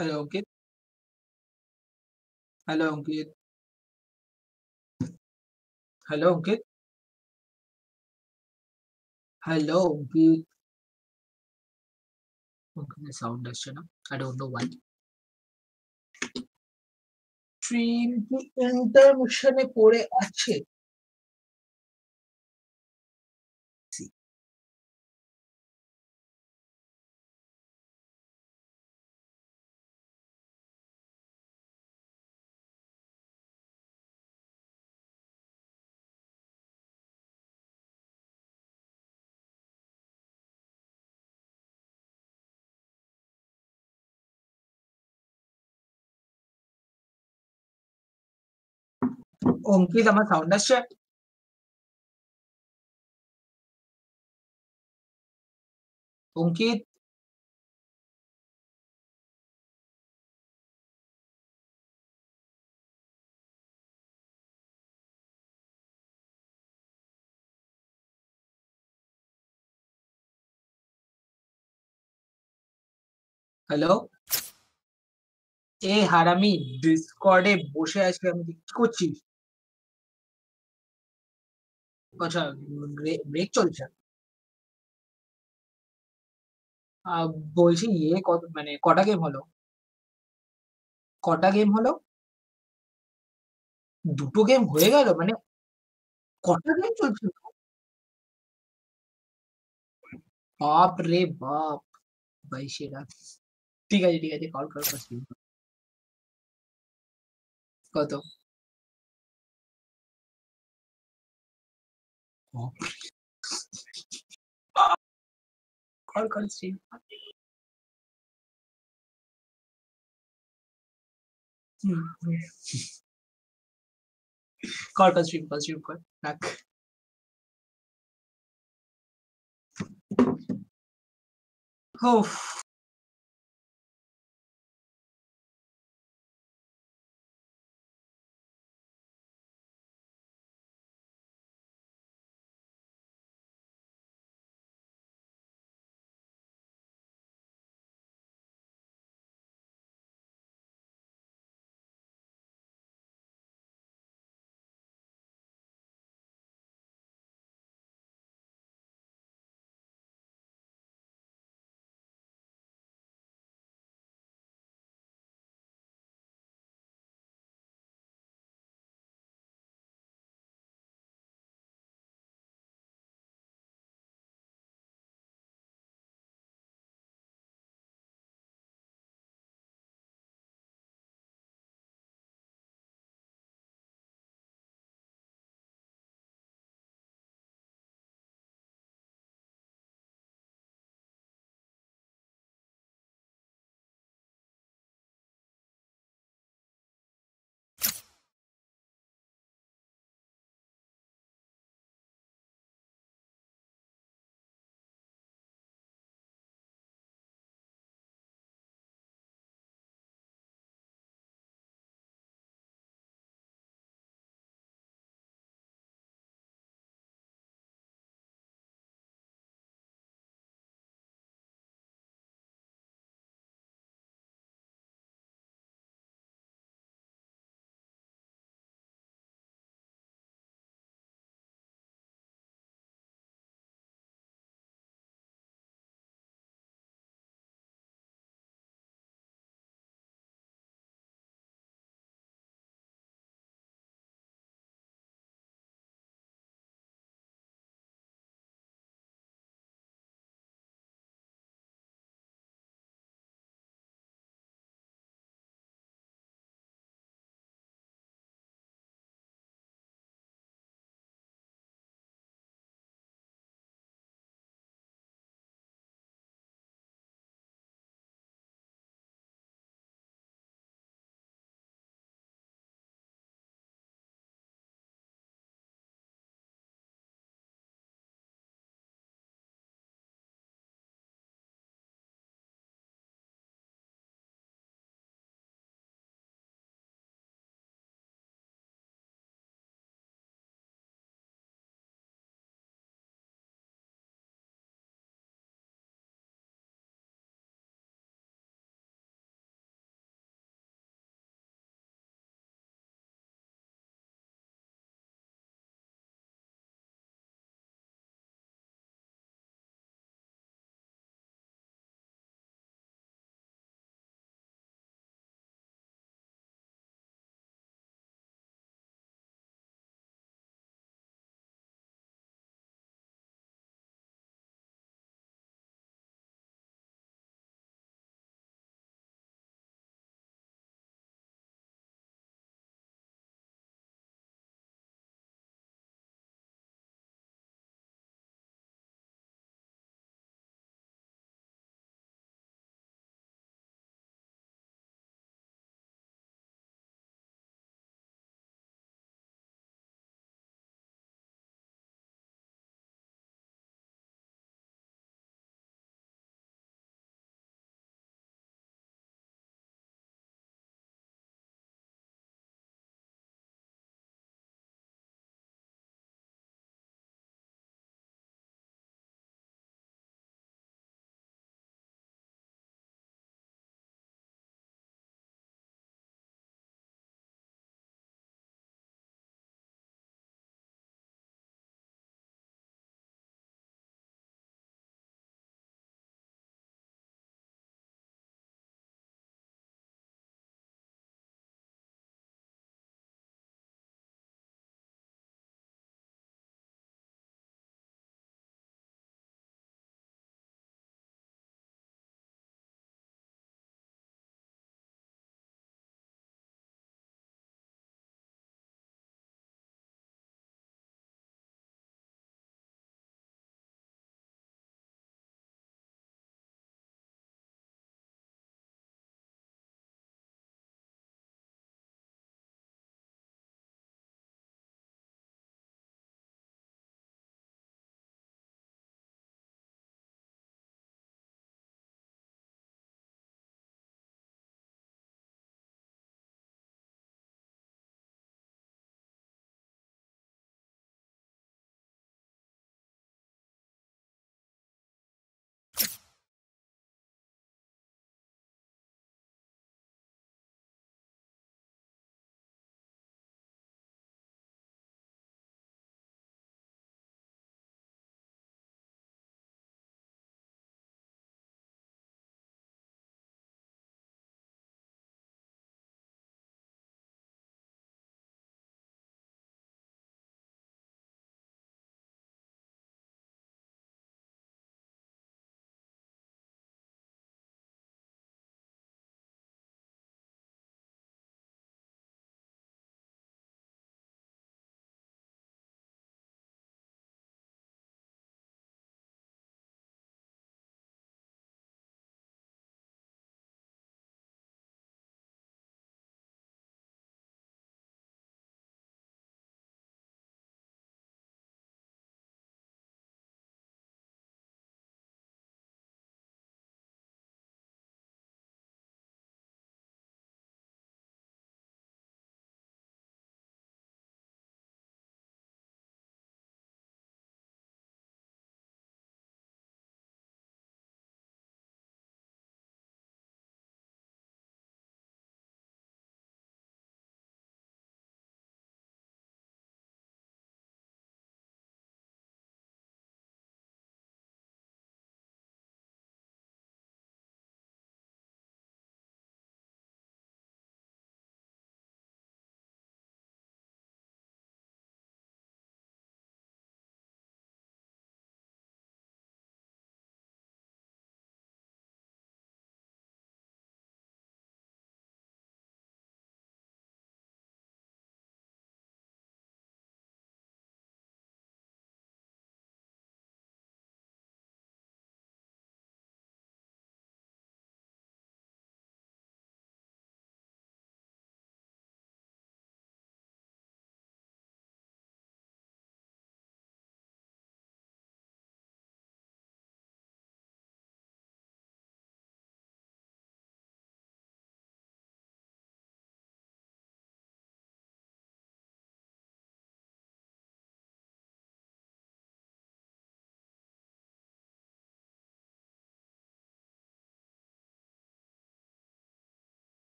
hello Ankit hello Ankit hello Ankit hello Ankit Ankit sound আসছে না I don't know why stream কি ইন্টারমিশনে পড়ে আছে আসছে অঙ্কিত হ্যালো এ হারামি ডিসকর্ডে বসে আছি আমি কি করছিস আচ্ছা ব্রেক চলছে আহ, বলছি ইয়ে কত মানে কটা গেম হলো কটা গেম হলো দুটো গেম হয়ে গেল মানে কটা গেম চলছিল বাপ রে বাপ ভাই সেরা ঠিক আছে ঠিক আছে কল কর first game। কত people. Can't conceive. call, कंस्ट्रीम कंस्ट्रीम कर बैक Oh.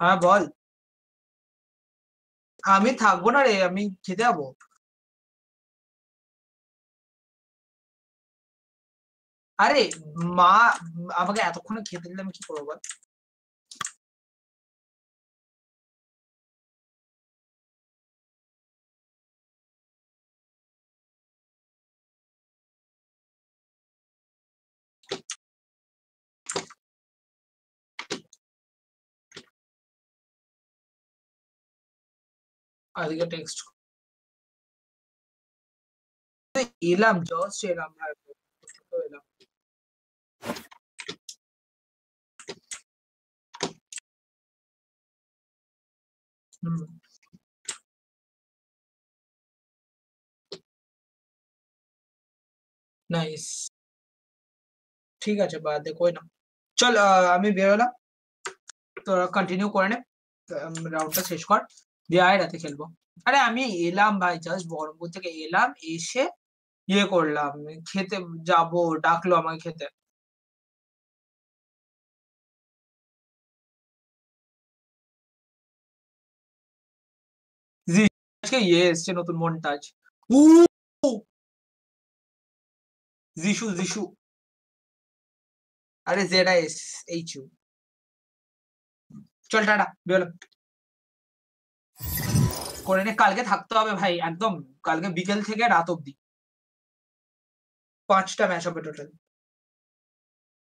হ্যাঁ বল। আমি থাকব না রে, আমি খেতে যাব। আরে, মা, আমাকে এতক্ষণে খেতে দিলে আমি কি করব বল? আজকে টেক্সট এলাম জাস্ট এলাম ভাই এলাম। নাইস ঠিক আছে, বাদ দে, কই না। চল আমি বেরোলাম। তোরা কন্টিনিউ করে নে। রাউন্ডটা শেষ কর। দিয়ে আয় রাতে খেলব। আরে আমি এলাম ভাই জাস্ট বহরমপুর থেকে এলাম, এসে ইয়ে করলাম, খেতে যাব, ডাকলো আমাকে খেতে। জি, আজকে ইয়ে এসছে নতুন মন্টাজ উ, জিশু জিশু। আরে জেড এস, এইচ ইউ। চল টাটা বেরোলাম করে কালকে থাকতে হবে ভাই, একদম। কালকে বিকেল থেকে রাত অব্দি পাঁচটা ম্যাচ হবে টোটাল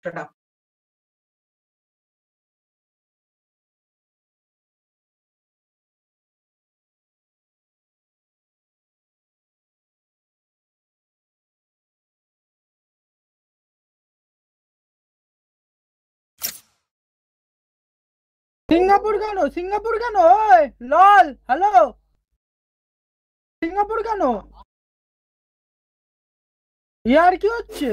টাটা। সিঙ্গাপুর কেন? সিঙ্গাপুর কেন? ওই, লল, হ্যালো? সিঙ্গাপুর কেন? ইয়ার কি হচ্ছে?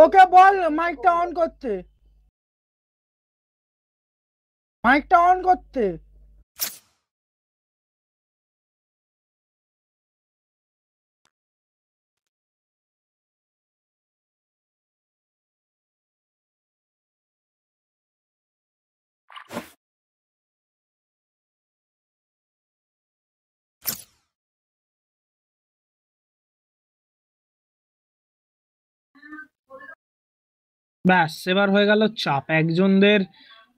ওকে বল মাইকটা অন করতে। মাইকটা অন করতে। ব্যাস এবার হয়ে গেল চাপ। একজনদের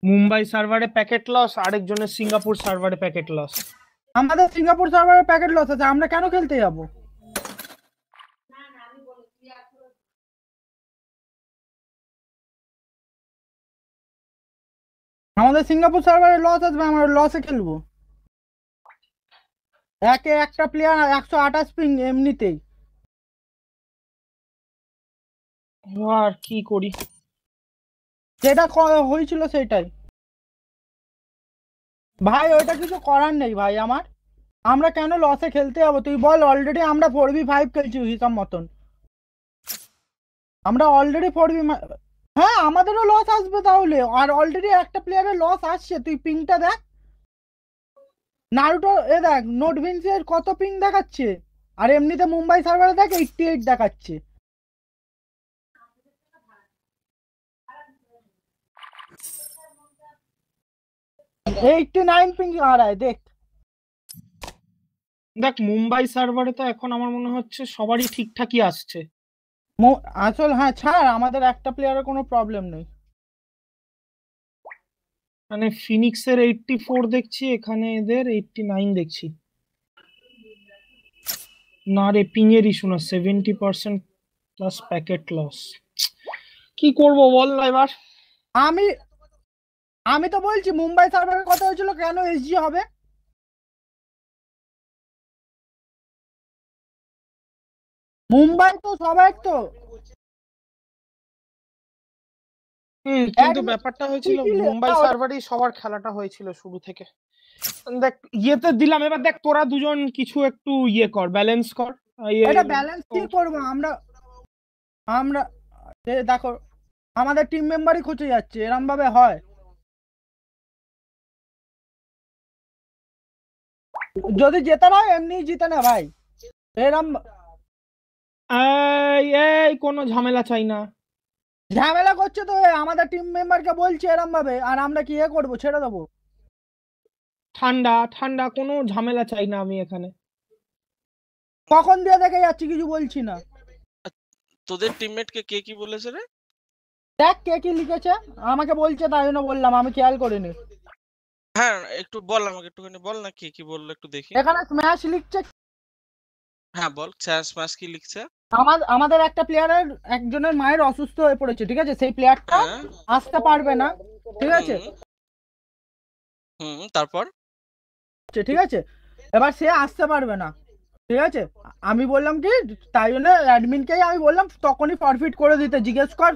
মুম্বাই সার্ভারে প্যাকেট লস আরেকজনের সিঙ্গাপুর সার্ভারে প্যাকেট লস আমাদের সিঙ্গাপুর সার্ভারের প্যাকেট লস আছে আমরা কেন খেলতে যাব? আমাদের সিঙ্গাপুর সার্ভারে লস আসবে আমরা লসে খেলব। একে একটা প্লেয়ার একশো আঠাশ পিং এমনিতেই। আর কি করি? যেটা হয়েছিল সেটাই ভাই, ওইটা কিছু করার নেই ভাই আমার। আমরা কেন লসে খেলতে যাব? তুই বল অলরেডি আমরা ফোর বি ফাইভ খেলছি হিসাব মতন। আমরা অলরেডি ফোর বি হ্যাঁ আমাদেরও লস আসবে তাহলে। আর অলরেডি একটা প্লেয়ারের লস আসছে। তুই পিংটা দেখ। নারুটো এ দেখ নোট ভিন্সের কত পিং দেখাচ্ছে? আর এমনিতে মুম্বাই সার্ভারে দেখ এইটটি এইট দেখাচ্ছে। এইটটি নাইন পিং হারায় দেখ। দেখ মুম্বাই সার্ভারে তো এখন আমার মনে হচ্ছে সবারই ঠিকঠাকই আসছে। আসল হ্যাঁ ছাড় আমাদের একটা প্লেয়ারের কোনো প্রবলেম নেই। মানে ফিনিক্সের এইটটি ফোর দেখছি এখানে এদের এইটটি নাইন দেখছি। না রে পিং এর ইস্যু না seventy percent plus packet loss কি করব বল না এবার? আমি আমি তো বলছি মুম্বাই সার্ভারের কথা হয়েছিল কেন এসজি হবে? মুম্বাই তো সবাই তো। কিন্তু ব্যাপারটা হয়েছিল মুম্বাই সার্ভারেই সবার খেলাটা হয়েছিল শুরু থেকে। দেখ ইয়েতে দিলাম এবার দেখ তোরা দুজন কিছু একটু ইয়ে কর ব্যালেন্স কর। ইয়ে- এটা ব্যালেন্স কি করব? আমরা আমরা দেখো আমাদের টিম মেম্বারই খুঁজে যাচ্ছে এরম ভাবে হয়। যদি জেতে না হয় এমনি জিতে না ভাই। এরম এই এই কোনো ঝামেলা চাই না। ঝামেলা করছে তো আমাদের টিম মেম্বারকে বলছে এরম ভাবে আর আমরা কি এ করব ছেড়ে দেবো। ঠান্ডা ঠান্ডা কোনো ঝামেলা চাই না আমি এখানে। কখন দিয়ে দেখে যাচ্ছি কিছু বলছি না। তোদের টিমমেটকে কে কি বলেছে রে? দেখ কে কি লিখেছে আমাকে বলছে তাই জন্য বললাম আমি খেয়াল করিনি। হ্যাঁ একটু বল আমাকে একটুখানি বল না কি কি বলল একটু দেখি। এখানে স্ম্যাশ লিখছে হ্যাঁ বল স্ম্যাশ কি লিখছে? আমার আমাদের একটা প্লেয়ারের একজনের মায়ের অসুস্থ হয়ে পড়েছে ঠিক আছে? সেই প্লেয়ারটা হ্যাঁ। আসতে পারবে না ঠিক আছে? হুম তারপর? ঠিক আছে? এবার সে আসতে পারবে না। ঠিক আছে? আমি বললাম কি তাই জন্য অ্যাডমিনকেই আমি বললাম তখনই ফরফিট করে দিতে। জিজ্ঞেস কর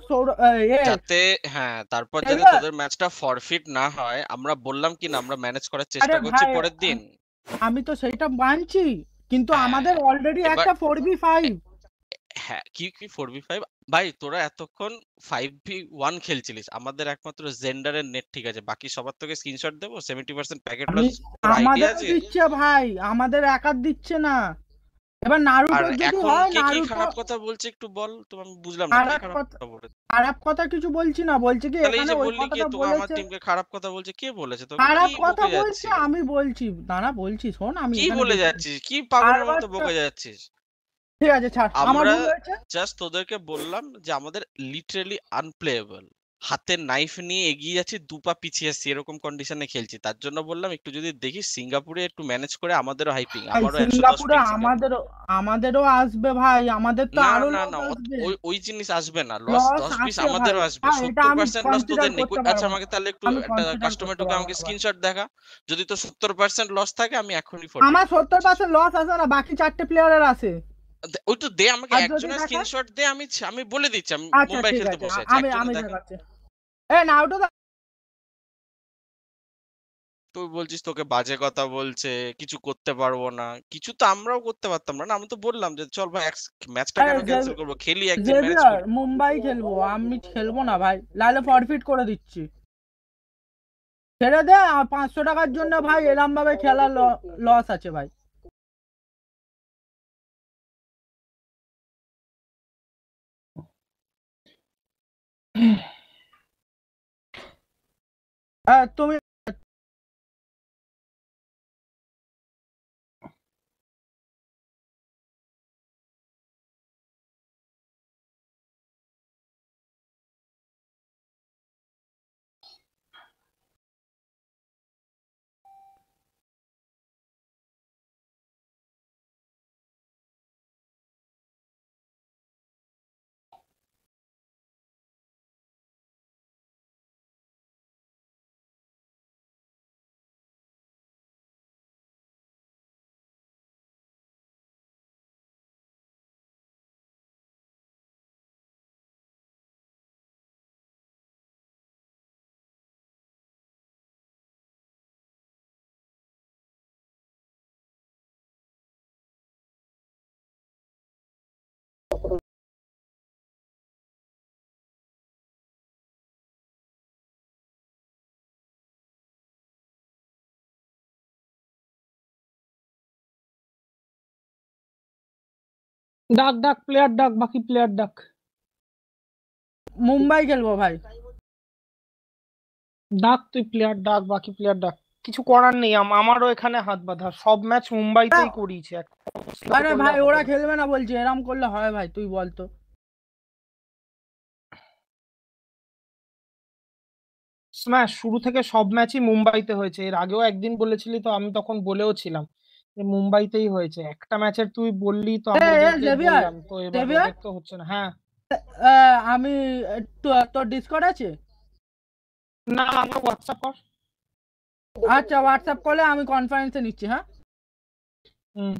যাতে হ্যাঁ তারপর যদি তোদের ম্যাচটা ফরফিট না হয় আমরা বললাম কি না আমরা ম্যানেজ করার চেষ্টা করছি পরের দিন। আমি তো সেইটা মানছি কিন্তু হ্যাঁ, আমাদের অলরেডি একটা ফোর বি ফাইভ হ্যাঁ কি কি ফোর বি ফাইভ ভাই তোরা এতক্ষণ ফাইভ ভি ওয়ান খেলছিলিস। আমাদের একমাত্র জেন্ডারের নেট ঠিক আছে। বাকি সবার থেকে স্ক্রিনশট দেবো সেভেন্টি পার্সেন্ট প্যাকেট আমাদের দিচ্ছে ভাই আমাদের একার দিচ্ছে না। এবার নারুটো যদি হয় নারুটো খারাপ কথা বলছে একটু বল তো আমি বুঝলাম না খারাপ কথা- কথা খারাপ কথা কিছু বলছি না বলছে কি এখানে ওই বললি কি কথাটা আমার টিমকে খারাপ কথা বলছে কে বলেছে? তো খারাপ কথা বলছে আমি বলছি দাঁড়া বলছি শোন আমি কি বলে যাচ্ছিস? কি পাগলের মতো বকে যাচ্ছিস? ঠিক আছে ছাড়। আমার ভুল হয়েছে? জাস্ট তোদেরকে বললাম যে আমাদের লিটারালি আনপ্লেয়েবল হাতে নাইফ নিয়ে এগিয়ে যাচ্ছি দু পা পিছিয়ে আসছি এরকম কন্ডিশনে খেলছি। তার জন্য বললাম একটু যদি দেখি সিঙ্গাপুরে একটু ম্যানেজ করে আমাদেরও হাইপিং আমারও সিঙ্গাপুরে আমাদেরও আমাদেরও আসবে ভাই আমাদের তো আরও না না ওই ওই জিনিস আসবে না লস লস দশ পিস আসবে আমাদেরও আসবে হ্যাঁ এটা সত্তর আমি পার্সেন্ট লস তোদের নেই। আচ্ছা আমাকে তাহলে একটু একটা কাস্টমার টোকে আমাকে স্ক্রিনশট দেখা। যদি তো সত্তর পার্সেন্ট লস থাকে আমি এখনই আমার সত্তর পার্সেন্ট লস আছে না? বাকি চারটে প্লেয়ারের আছে। ওই তো দে আমাকে একজনের স্ক্রিনশট দে আমি আমি বলে দিচ্ছি আমি আচ্ছা মুম্বাই খেলতে বসে আছি আমি আমি দেখাচ্ছি। এ নাউটো দা তুই বলছিস তোকে বাজে কথা বলছে কিছু করতে পারব না কিছু তো আমরাও করতে পারতাম না না আমি তো বললাম যে চল ভাই ম্যাচটা কেন ক্যান্সেল করব? খেলি একদিন করি। মুম্বাই খেলব আমি খেলব না ভাই লাইলে ফরফিট করে দিচ্ছি। ছেড়ে দে আর পাঁচশো টাকার জন্য ভাই এরম ভাবে খেলা লস আছে ভাই। তুমি ডাক ডাক প্লেয়ার ডাক বাকি প্লেয়ার ডাক। মুম্বাই খেলব ভাই। ডাক তুই প্লেয়ার ডাক বাকি প্লেয়ার ডাক। কিছু করার নেই আম- আমারও এখানে হাত বাঁধা। সব ম্যাচ মুম্বাইতেই করিয়েছে। আরে ভাই ওরা খেলবে না বলছে এরম করলে হয় ভাই তুই বল তো। স্ম্যাশ শুরু থেকে সব ম্যাচই মুম্বাইতে হয়েছে। এর আগেও একদিন বলেছিলি তো আমি তখন বলেও ছিলাম। মুম্বাইতেই হয়েছে। একটা ম্যাচের তুই বললি তো তো এবার তো হচ্ছে না হ্যাঁ। আমি তোর ডিসকর্ড আছে? না আমার হোয়াটসঅ্যাপ কর। আচ্ছা হোয়াটসঅ্যাপ করলে আমি কনফারেন্সে নিচ্ছি হ্যাঁ? হুম।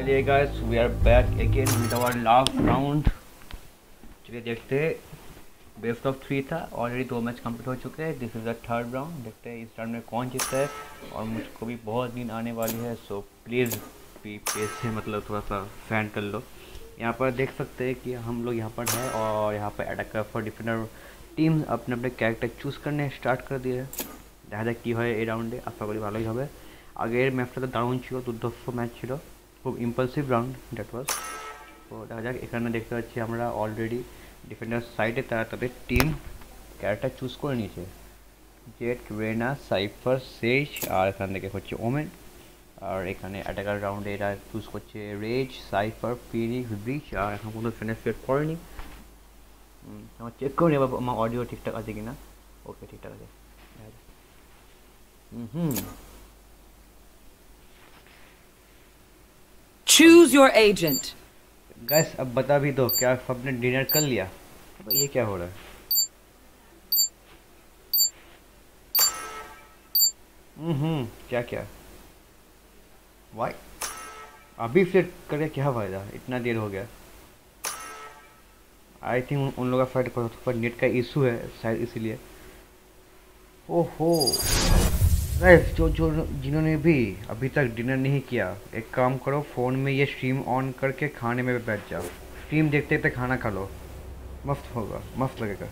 चलिए guys we are back again with our last round चलिए देखते हैं बेस्ट ऑफ थ्री था ऑलरेडी दो मैच कंप्लीट हो चुके हैं this is the third round देखते हैं इस राउंड में कौन जीतता है और मुझको भी बहुत नींद आने वाली है सो प्लीज़ भी पेस से मतलब थोड़ा सा फैन कर लो यहाँ पर देख सकते हैं कि हम लोग यहाँ पर है और यहाँ पर अटैकर फॉर डिफेंडर টিম আপনি আপনার ক্যারেক্টার চুজ করে স্টার্ট করে দিয়ে দেখা যাক কী হয় এই রাউন্ডে আশা করি ভালোই হবে আগের ম্যাচটা তো দারুণ ছিল দুর্ধর্ষ ম্যাচ ছিল খুব ইম্পালসিভ রাউন্ড দ্যাট ওয়াজ তো দেখা যাক, এখানে দেখতে পাচ্ছি আমরা অলরেডি ডিফেন্ডার সাইডে তারা তাদের টিম ক্যারেক্টার চুজ করে নিয়েছে। জেট রেনা সাইফার সেজ আর এখান থেকে হচ্ছে ওমেন আর এখানে অ্যাটাকার রাউন্ডে এরা চুজ করছে রেজ সাইফার ফিনিক্স ব্রিজ আর এখন ফিনিশ সেট করেনি। আমার চেক করে নেব, আমার অডিও ঠিকঠাক আছে কিনা। ওকে ঠিকঠাক আছে। হুম। Choose your agent. गैस अब बता भी दो, क्या सबने डिनर कर लिया? ये क्या हो रहा है? हम्म क्या क्या वाई अभी फिर करके क्या फ़ायदा? इतना देर हो गया। आई थिंक उन लोगों का फाइट पर नेट का इशू है, शायद इसीलिए। ओहो। गाइस जो जो जिन्होंने भी अभी तक डिनर नहीं किया, एक काम करो फ़ोन में ये स्ट्रीम ऑन करके खाने में बैठ जाओ। स्ट्रीम देखते देखते खाना खा लो। मस्त होगा, मस्त लगेगा।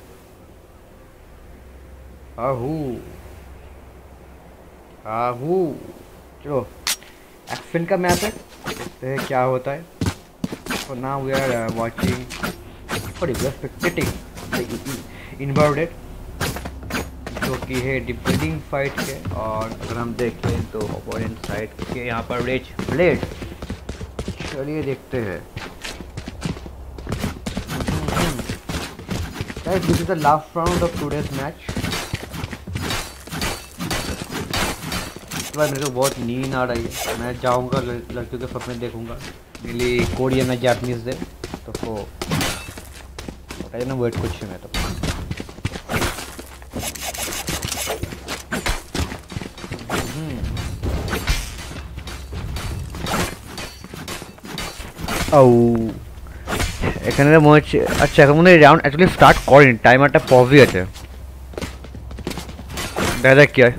आहू। आहू। चलो एक्शन का मैच है। देखते हैं क्या होता है। तो ना वी आर स्पेक्टेटिंग इन्वर्टेड जो कि है डिफेंडिंग फाइट के और अगर हम देखें तो ओपोनेंट साइड के यहाँ पर रेज ब्लेड चलिए देखते हैं। This is the last round of today's match इसके बाद मेरे को बहुत नींद आ रही है। मैं जाऊँगा लड़कियों के सपने देखूँगा। मेरी कोरियन या जापनीज दे तो वो ना वेट कुछ मैं तो ও এখানে মনে হচ্ছে আচ্ছা এখন মনে হয় রাউন্ড অ্যাকচুয়ালি স্টার্ট করেনি টাইমারটা পজই আছে। দেখা যাক কি হয়।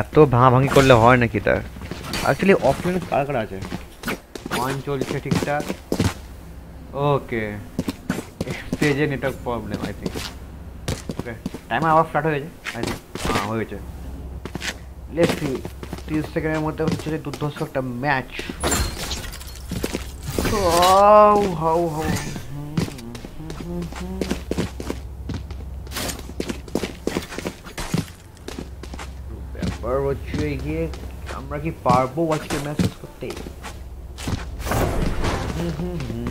এত ভাঙাভাঙি করলে হয় নাকি তার? অ্যাকচুয়ালি অফলাইনে কার কার আছে? ওয়ান চলছে ঠিকঠাক। ওকে স্টেজে network problem I think okay timer আবার স্টার্ট হয়েছে আই থিঙ্ক হ্যাঁ হয়েছে লেটস সি তিরিশ সেকেন্ডের মধ্যে হচ্ছে যে দুর্ধর্ষ একটা ম্যাচ হাউ হাউ হাউ ব্যাপার হচ্ছে গিয়ে আমরা কি পারবো আজকে ম্যাচেস করতে হুম হুম হুম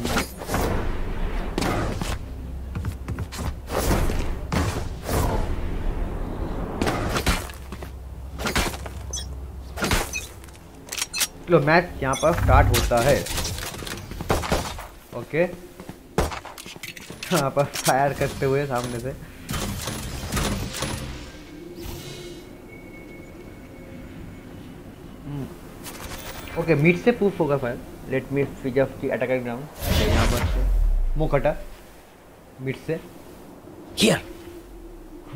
चलो मैच यहाँ पर स्टार्ट होता है। ओके यहाँ पर फायर करते हुए सामने से। ओके मिड से प्रूफ होगा फायर लेट मी फिज ऑफ़ दी अटैकर ग्राउंड यहाँ पर से मुँह कटा। मिड से। हियर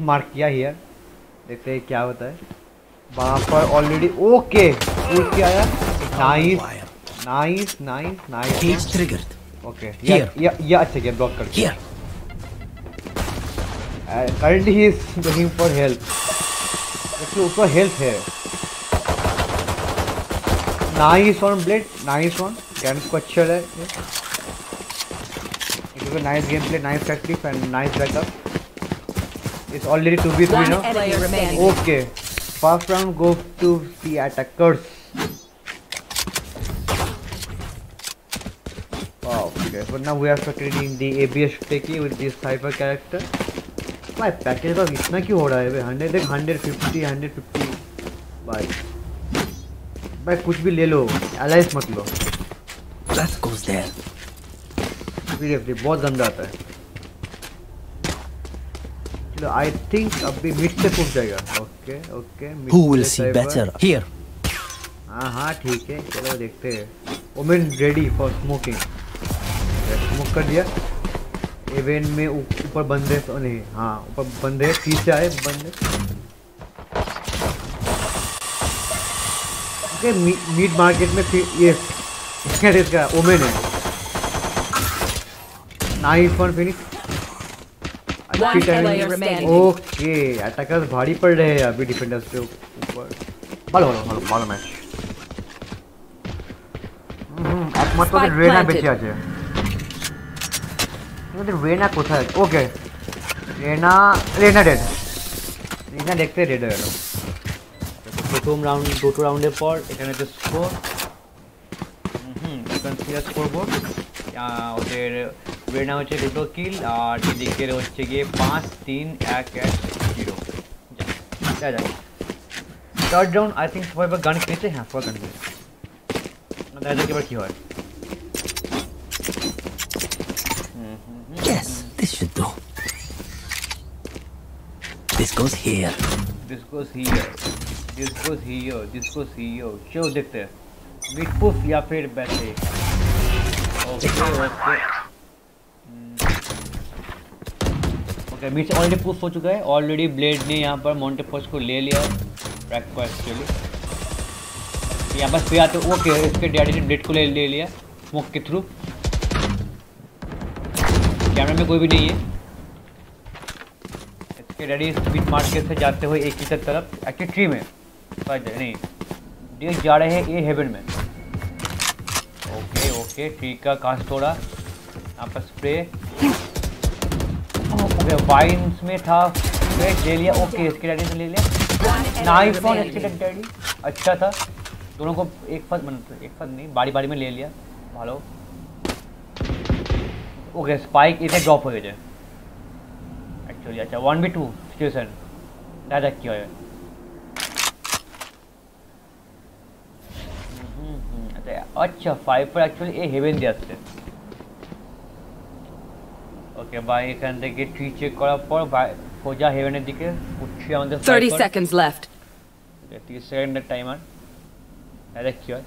मार्क किया हियर देखते हैं क्या होता है। वहाँ पर ऑलरेडी ओके प्रूफ किया आया। Nice nice nice nice Cage triggered. Okay. Yeah yeah yeah अच्छा गेम ब्लॉक कर Here. currently he is looking for help. देखिए ऊपर हेल्प है। Nice on blade nice on game को अच्छा है it is nice game play nice tactics and nice backup it's already two B three okay first round go to the attackers Okay, so now we are structuring the ABS techie with this cypher character. भाई package का इतना क्यों हो रहा है भाई hundred देख hundred fifty hundred fifty भाई भाई कुछ भी ले लो एलाइस मत लो That goes there. सीरियसली बहुत गंदा आता है चलो आई थिंक अभी मिड से पूछ जाएगा okay okay Who will see better? Here. हाँ हाँ ठीक है चलो देखते हैं. Omen ready for smoking smoke कर दिया. इवेंट में ऊपर बंदे तो नहीं हाँ ऊपर बंदे पीछे आए बंदे ओके मीट मार्केट में फिर ये क्या है इसका ओमेन है. Nice one finish One player remaining. Okay attackers भारी पड़ रहे हैं अभी डिफेंडर्स के ऊपर ভালো ভালো ভালো ভালো ম্যাচ একমাত্র ওদের Spike রেনা planted. বেঁচে আছে ওদের রেনা কোথায় আছে ওকে রেনা রেনা ডেড রেনা দেখতে রেড হয়ে গেল প্রথম রাউন্ড দুটো রাউন্ডের পর এখানে যে score hmm consider scoreboard ওদের রেনা হচ্ছে দুটো কিল আর এদিকের হচ্ছে গিয়ে পাঁচ তিন এক এক জিরো যা যাক থার্ড রাউন্ড আই থিঙ্ক সবাই এবার গান খেয়েছে হ্যাঁ সবাই গান খেয়েছে দেখা যাক এবার কী হয় Yes, this should do. This goes here. This goes here. This goes here. This goes here. चलो देखते हैं मिड पुश या फिर बैठे okay okay okay mid already push हो चुका है। ऑलरेडी ब्लेड ने यहाँ पर मोन्टे फोर्स को ले लिया ट्रैक पर एक्चुअली यहाँ पर फिर आते ओके इसके डैडी ने ब्लेड को ले ले लिया स्मोक के थ्रू कैमरा में कोई भी नहीं है। इसके डैडी स्पीड मार्केट से जाते हुए एक ही तरफ़। एक्चुअली ट्री में। नहीं। ये जा रहे हैं ये हेवन में। ओके ओके ट्री का कांच तोड़ा यहाँ पर स्प्रे वाइन्स में था फिर ले लिया ओके इसके डैडी से ले लिया नाइफ और इसके डैडी अच्छा था। दोनों को एक फत मतलब एक फत नहीं, बारी बारी में ले लिया। भालो। ओके स्पाइक इधर ड्रॉप हो गए एक्चुअली अच्छा वन बी टू सिचुएशन दादा क्यों है अच्छा फाइव पर एक्चुअली ये हेवन दिया ওকে বা এখান থেকে ট্রি চেক করার পর সোজা হেভেনের দিকে উঠছে আমাদের 30 Viper। seconds left. Okay, 30 সেকেন্ডের টাইমার দেখা হয়?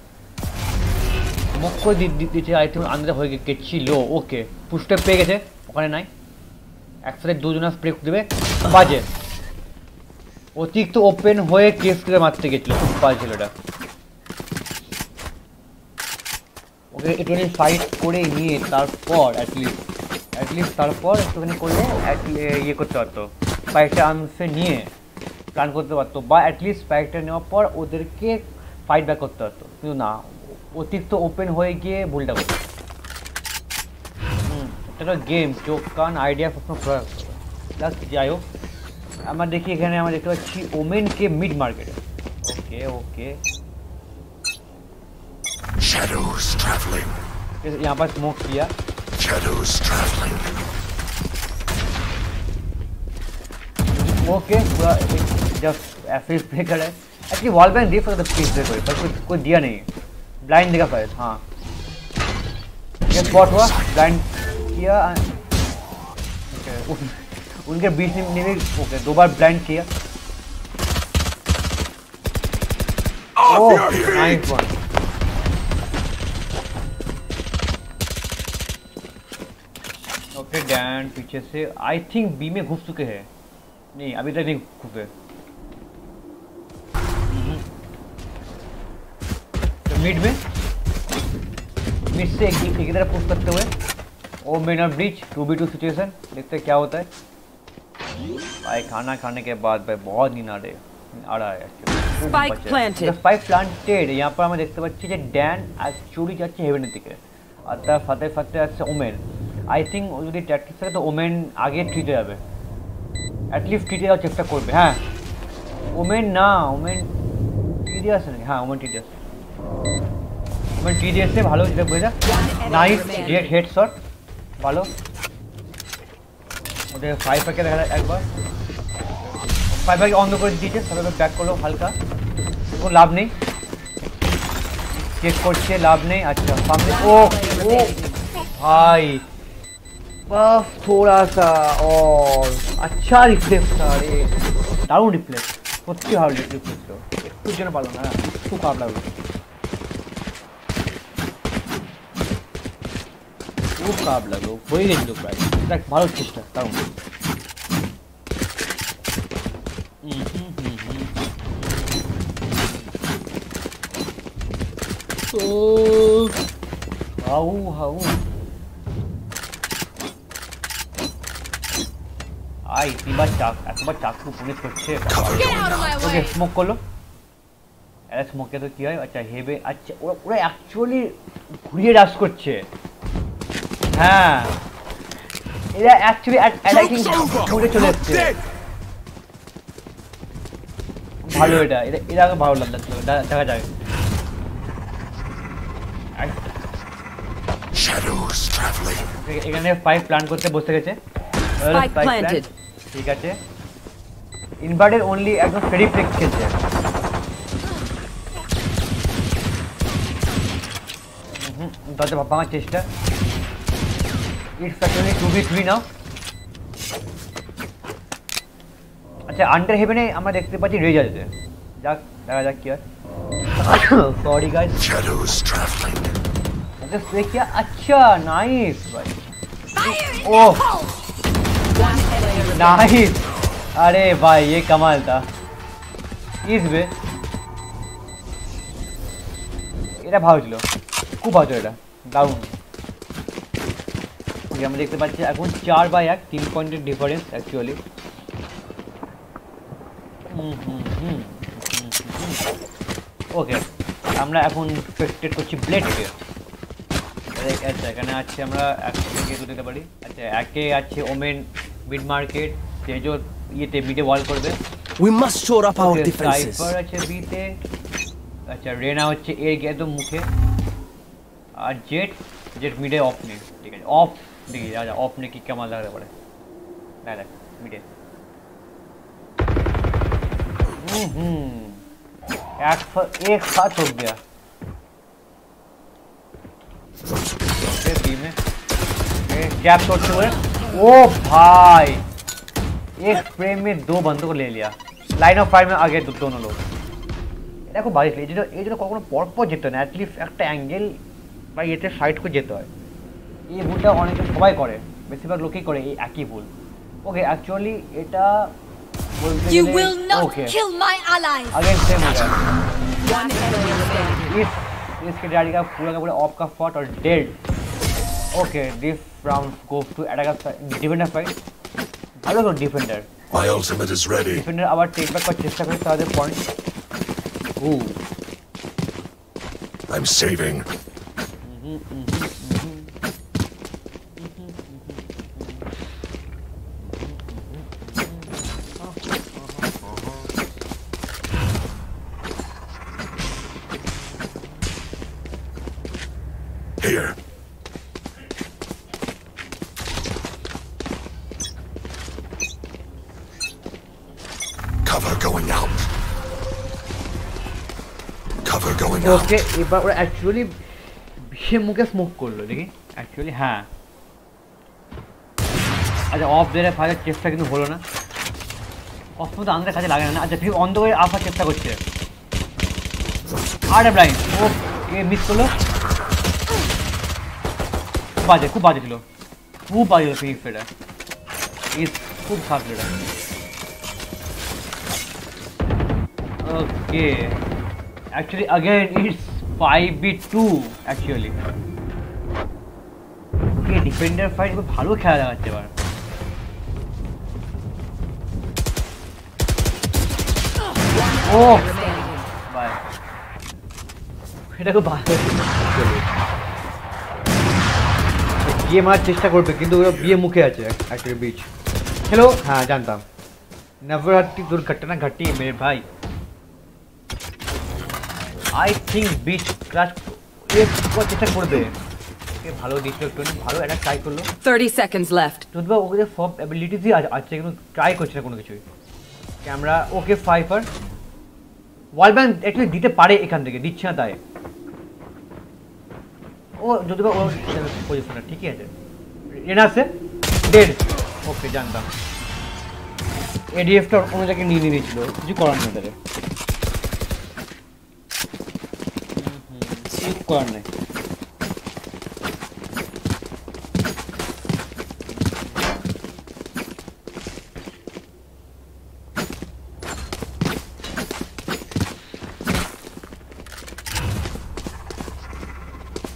মুখ্য দিচ্ছে আই থিঙ্ক আন্দাজ হয়ে গেছিল। ওকে পুষ্টে পেয়ে গেছে। ওখানে নাই। একসাথে দুজনা স্প্রে দেবে। বাজে। অতিরিক্ত ওপেন হয়ে কেস করে মারতে গেছিল। খুব বাজে ছিল এটা ওকে একটুখানি ফাইট করে নিয়ে তারপর অ্যাটলিস্ট অ্যাটলিস্ট তারপর একটুখানি করলে at le- ইয়ে করতে পারতো স্পাইকটা আনসে নিয়ে প্ল্যান করতে পারতো বা অ্যাটলিস্ট স্পাইকটা নেওয়ার পর ওদেরকে ফাইট ব্যাক করতে পারতো কিন্তু না অতিরিক্ত ওপেন হয়ে গিয়ে ভুলটা করতো হুম এটা গেম চোখ কান আইডিয়া সবসময় খোলা রাখতে হবে প্লাস যাই হোক আমরা দেখি এখানে আমরা দেখতে পাচ্ছি ওমেনকে মিড মার্কেটে ওকে ওকে Shadows traveling. यहाँ पर स्मोक किया Shadows traveling. ओके पूरा जस्ट ऐसे स्प्रे कर है। एक्चुअली वॉल बैन दे सकता स्पेस दे कोई पर कोई कोई दिया नहीं। ब्लाइंड देगा फायर हाँ। ये स्पॉट हुआ ब्लाइंड किया okay, उन- उनके बीच में ने भी ओके दो बार ब्लाइंड किया। Oh nice one okay Dan पीछे से आई थिंक बी में घुस चुके हैं नहीं अभी तक नहीं घुसे तो मिड में मिड से एक एक की तरफ पुश करते हुए ओ मेन और bridge two B two situation देखते हैं क्या होता है भाई खाना खाने के बाद भाई बहुत नींद आ रही आ रहा है actually। খুব Spike বাজে। planted. স্পাইক প্লান্টেড यहाँ पर আমরা দেখতে পাচ্ছি যে ড্যান অ্যাকচুয়ালি যাচ্ছে হেভেনের দিকে আর তার সাথে সাথে আছে ওমেন আই থিঙ্ক যদি ট্যাকটিক্স থাকে তো ওমেন আগে ট্রিটে যাবে অ্যাটলিস্ট ট্রিটে যাওয়ার চেষ্টা করবে হ্যাঁ ওমেন না ওমেন ট্রিটে আসে নাকি হ্যাঁ ওমেন ট্রিটে আসে ওমেন ট্রিটে এসে ভালো যেটা বোঝা নাইস হেড হেড শট ভালো ওদের ফাইভ প্যাকে দেখা যায় একবার ফাইভ প্যাকে অন্ধ করে দিয়েছে সবাই ব্যাক করলো হালকা কোনো লাভ নেই চেক করছে লাভ নেই আচ্ছা সামনে ও ও भाई बस थोड़ा सा और अच्छा रिफ्लेक्स था अरे दारूण रिफ्लेक्स সত্যি ভালো রিফ্লেক্স একটু জন্য পারলাম না একটু খারাপ লাগলো খুব খারাপ লাগলো হয়ে গেছিল প্রায় দেখ ভালো চেষ্টা দারুণ Oh, how, how. আই তিনবার চাক একবার চাকু পুলিশ করছে। ওকে স্মোক করল। এরা স্মোকে তো কি হয়? আচ্ছা হেবে আচ্ছা ওরা ওরা অ্যাকচুয়ালি ঘুরিয়ে রাস করছে। হ্যাঁ। এরা অ্যাকচুয়ালি অ্যাটাকিং চলে এসছে। ভালো এটা এটা এটা আগে ভালো লাগল দেখা যাক। Shadows traveling. এ- এখানে পাইপ প্ল্যান করতে বসে গেছে। Spike planted. ঠিক আছে ইনভার্টেড অনলি একদম ফেরি ফ্লেক্স খেলছে হুম তাতে ভাবার চেষ্টা it's actually two B three now আচ্ছা আন্ডার হেভেনে আমরা দেখতে পাচ্ছি রেজ আছে যাক দেখা যাক কি হয় সরি গাইস Shadows traveling. अच्छा स्प्रे किया अच्छा नाइस भाई ओह नाइस अरे भाई ये कमाल था ইস বে এটা ভালো ছিল খুব ভালো ছিল এটা দারুণ Okay, আমরা দেখতে পাচ্ছি এখন চার বাই এক তিন পয়েন্টের ডিফারেন্স অ্যাকচুয়ালি হুম হুম হুম ওকে আমরা এখন এক্সপেক্টেড করছি ব্লেডকে আচ্ছা এখানে আছে আমরা এক থেকে দু দিতে পারি আচ্ছা একে আছে ওমেন মিড মার্কেট তেজো ইয়েতে মিডে ওয়াল করবে We must shore up our Okay, defenses. Cypher আছে বিতে আচ্ছা রেনা হচ্ছে এর একদম মুখে আর জেট জেট মিডে অফ নেই ঠিক আছে অফ দেখি রাজা অফ নে কি কেমন লাগতে পারে না দেখ মিডে हम्म एक फ- एक साथ हो गया फिर बी में कैप तोड़ते हुए ओ भाई एक फ्रेम में दो बंदों को ले लिया লাইন অফ ফায়ার में आगे दो, दोनों लोग এটা খুব বাজে ছিল। এই জন্য এই জন্য কখনো পরপর যেত না অ্যাটলিস্ট একটা অ্যাঙ্গেল বা ইয়েতে সাইড করে যেতে হয় এই ভুলটা অনেকে সবাই করে বেশিরভাগ লোকেই করে এই একই ভুল ওকে অ্যাকচুয়ালি এটা বলতে You গেলে- will not okay. kill my allies. Again same हो गया One enemy remaining. इस इसके डैडी का पूरा का पूरा ऑफ का फॉट और dead Okay, this round goes to attacker defender fight. I don't defender. My ultimate is ready. Defender our take back for chest attack are the point. Ooh. I'm saving. Here. Cover going out. Cover going out. ওকে এবার ওরা actually সে মুখে smoke করলো দেখি actually হ্যাঁ আচ্ছা of দেওয়ার fire চেষ্টা কিন্তু হলো না অফ তো আমাদের কাছে লাগে না আচ্ছা ঠিক অন্ধ করে আসার চেষ্টা করছে আরে ব্লাইন্ড ও এ মিস করলো খুব বাজে খুব বাজে ছিল খুব বাজে ছিল ফিনিক্স এটা ইস খুব খারাপ ছিল এটা okay actually again it's 5v2 actually okay defender fight খুব ভালো খেলা দেখাচ্ছে এবার ও বাই এটা খুব ভালো বিয়ে মারার চেষ্টা করবে কিন্তু ওরা বিয়ে মুখে আছে অ্যাকচুয়ালি বিচ হ্যালো হ্যাঁ জানতাম নবরাত্রি দুর্ঘটনা ঘটি মেরে ভাই আই থিঙ্ক বিচ ক্রাশ চেষ্টা করবে। ওকে ভালো দিচ্ছিল একটু ভালো একটা ট্রাই করল। 30 seconds left. যদিও ওকে সব অ্যাবিলিটিসই আছে কিন্তু ট্রাই করছে না কোনো কিছুই। ক্যামেরা ওকে ফাইফার ওয়াল ব্যান্ড অ্যাকচুয়ালি দিতে পারে এখান থেকে দিচ্ছে না তাই। ও যদি বা ওর পজিশনটা ঠিকই আছে। রেনা আছে ডেড ওকে জানতাম। এডিএফটা অন্য জায়গায় নিয়ে নিয়েছিল কিছু করার নেই তাদের। unicorn.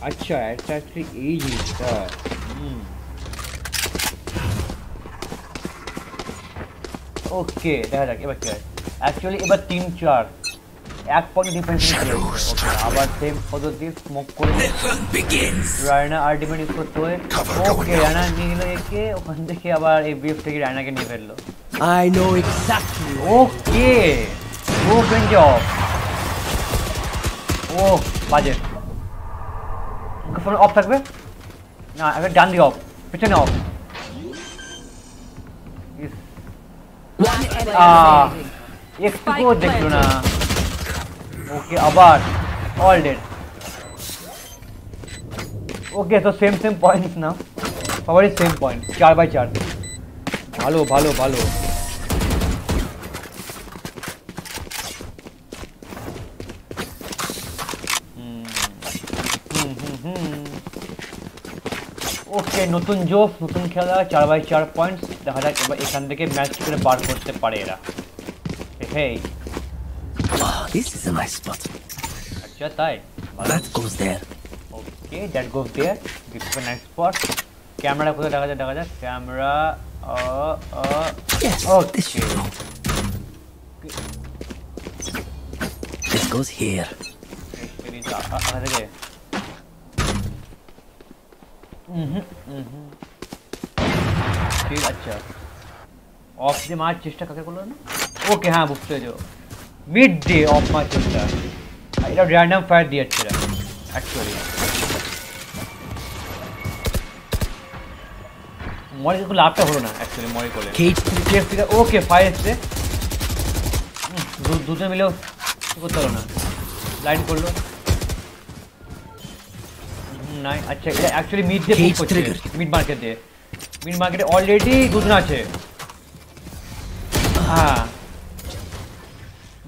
अच्छा it's actually easy stuff. Okay okay, देखा जाए एक्चुअली एबार तीन चार এক পয়েন্ট ডিফারেন্স ওকে আবার সেম পদ্ধতি স্মোক করে রায়না আলটিমেট ইউজ করতে হয় ওকে রায়না নিয়ে নিল একে ওখান থেকে আবার এই বিএফ থেকে রায়নাকে নিয়ে ফেললো I know exactly. ওকে ও বেঞ্চ অফ ও বাজে ফোন অফ থাকবে না এবার ডান দিকে অফ পিছনে off One enemy ah remaining. একটুকুও দেখলো না ওকে আবার অল ডেড ওকে তো সেম সেম পয়েন্টস না সবারই সেম পয়েন্ট চার বাই চার ভালো ভালো ভালো ওকে নতুন জোস নতুন খেলা চার বাই চার পয়েন্টস দেখা যাক এবার এখান থেকে ম্যাচ করে বার করতে পারে এরা হেই Wow, This is a nice spot. अच्छा ताई. That goes there. Okay, that goes there. This is a nice spot. Camera खुद लगा जा लगा जा. Camera. Uh, uh. Yes. Okay. This should go. This goes here. ठीक अच्छा. ऑफ़ द मार्च चेष्टा करके बोलो ना. ओके हाँ बुक से जो. ডে অফ মারার চেষ্টা আর এটা র্যান্ডাম ফায়ার দিয়েছে এরা অ্যাকচুয়ালি মরে কিন্তু লাভটা হলো না অ্যাকচুয়ালি মরে Cage কেএফ থেকে ওকে ফায়ার এসছে। দুটো মিলেও করতে হলো না। লাইন করল। নাই আচ্ছা এটা অ্যাকচুয়ালি মিড Cage পুশ করছে. মিড মার্কেট মিড মার্কেটে অলরেডি দুজন আছে। হ্যাঁ।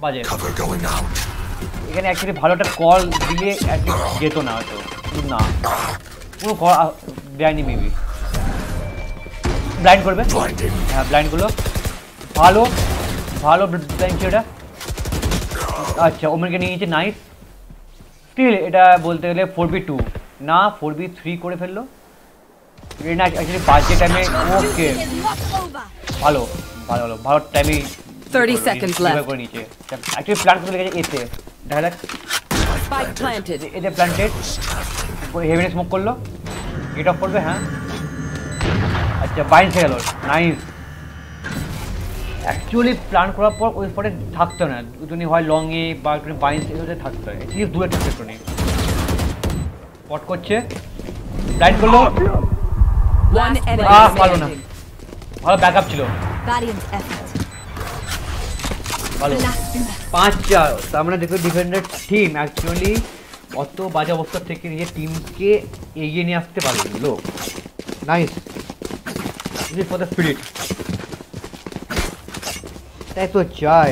বাজে. এখানে অ্যাকচুয়ালি ভালো একটা কল দিলে অ্যাটলিস্ট যেত না হয়তো। না। কোনো কল দেয়নি মেবি ব্লাইন্ড করবে. হ্যাঁ ব্লাইন্ডগুলো ভালো। ভালো ব্লাইন্ড ছিল এটা। আচ্ছা ওমেনকে নিয়ে নিয়েছে নাইস স্টিল এটা বলতে গেলে ফোর বি টু না ফোর বি থ্রি করে ফেলল। এটা অ্যাকচুয়ালি বাজে টাইমে ওকে ভালো ভালো ভালো। ভালো টাইমে 30 seconds left. Actually, plant को लेके इसे direct. Spike planted. इधर planted. वो heavy smoke कर लो. Get off कर दो हाँ. আচ্ছা বাইন থেকে গেল নাইস অ্যাকচুয়ালি প্ল্যান করার পর ওই স্পটে থাকতে না দুজনই হয় লংয়ে বা একটু বাইন থেকে থাকতে হয় অ্যাটলিস্ট দূরে থাকতে একটু নেই পট করছে ব্লাইন্ড করল আহ ভালো না ভালো ব্যাকআপ ছিল ভালো। পাঁচ চার তার মানে দেখো ডিফেন্ডার টিম অ্যাকচুয়ালি অত বাজে অবস্থা থেকে নিজের টিমকে এগিয়ে নিয়ে আসতে পারল নাইস ফর দ্য স্পিরিট তাই তো চাই।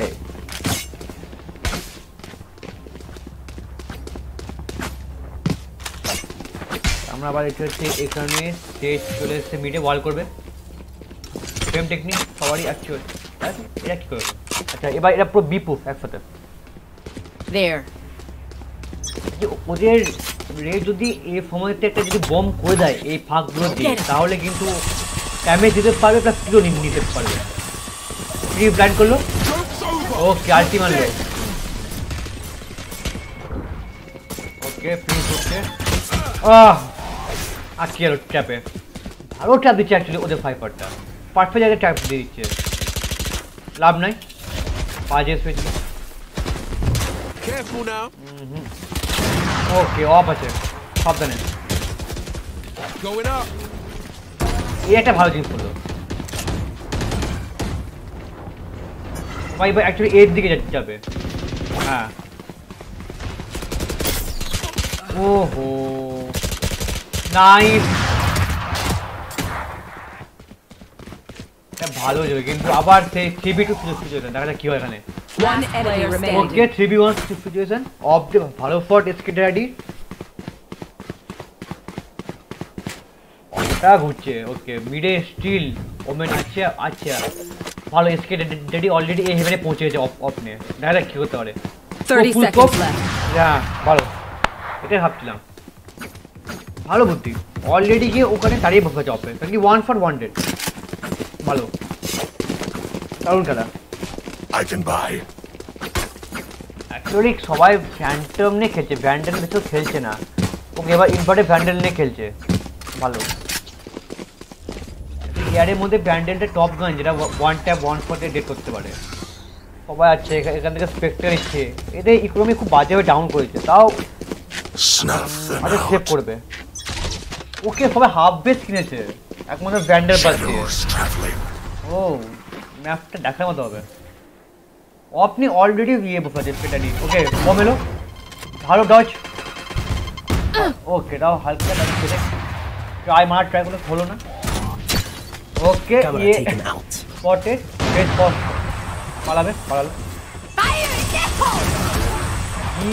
আমরা আবার এটা হচ্ছে এখানে স্টেজ চলে এসছে মিডে ওয়াল করবে। সেম টেকনিক সবারই অ্যাকচুয়াল এটা কি করবে? আচ্ছা এবার এটা পুরো বিপুফ একসাথে. ওদের রে যদি এই সময়তে একটা যদি বম করে দেয় এই ফাঁকগুলো দিয়ে তাহলে কিন্তু ড্যামেজ দিতে পারবে প্লাস কিলো নিতে পারবে। ফ্রি ব্লাইন্ড করল। ওকে আলটি মারলো। ওকে ফ্রি করছে আহ আটকে গেল ট্যাপে ভালো ট্যাপ দিচ্ছে অ্যাকচুয়ালি ওদের ফাইপারটা পারফেক্ট জায়গায় ট্যাপ দিয়ে দিচ্ছে। লাভ নাই। বাজে specially Careful now. Okay off আছে সাবধানে Going up. এই একটা ভালো জিনিস করলো ভাই ভাই অ্যাকচুয়ালি এর দিকে যা- যাবে হ্যাঁ ওহো নাইস ভালো যাবে কিন্তু আবার সেই থ্রি বি টু সুযোগ সুযোগ দেখা যাক কি হয় এখানে One enemy remaining. Okay three B one situation off the ভালো ফট এসকে ড্যাডি ওটা ঘুরছে ওকে মিডে স্টিল ওমেন আছে আচ্ছা ভালো এসকে ড্যাডি অলরেডি এই হেভেনে পৌঁছে গেছে অফ অফ নিয়ে দেখা যাক কি করতে পারে 30 full seconds scope? left. হ্যাঁ ভালো এটাই ভাবছিলাম ভালো বুদ্ধি অলরেডি গিয়ে ওখানে দাঁড়িয়ে বসে আছে অফে কারণ কি ওয়ান ফর ওয়ান ডেড ভালো। দারুণ খেলা। I can buy. অ্যাকচুয়ালি সবাই ফ্যান্টম নিয়ে খেলছে। ভ্যান্ডেল বেশি খেলছে না। ওকে এবার ইনভার্টে ভ্যান্ডেল নিয়ে খেলছে। ভালো। এয়ারের মধ্যে ব্যান্ডেলটা টপ গান যেটা ওয়ান ট্যাপ ওয়ান ফোর্টে ডেট করতে পারে। সবাই আছে এখা- এখান থেকে স্পেক্টার নিচ্ছে। এদের ইকোনমি খুব বাজেভাবে ডাউন করেছে। তাও আরে সেভ করবে। ওকে সবাই হাফ বেস কিনেছে। একমাত্র ব্যান্ডেল পাচ্ছে Shadows traveling. ও ম্যাপটা দেখার মতো হবে আপনি অলরেডি ইয়ে বসে আছে পেটানি ওকে কম এলো ভালো ডজ ওকে দাও হালকা ডজ করে ট্রাই মার ট্রাই করলে হলো না ওকে Camera ইয়ে taken out. স্পটে বেশ স্পট পালাবে পালালো কি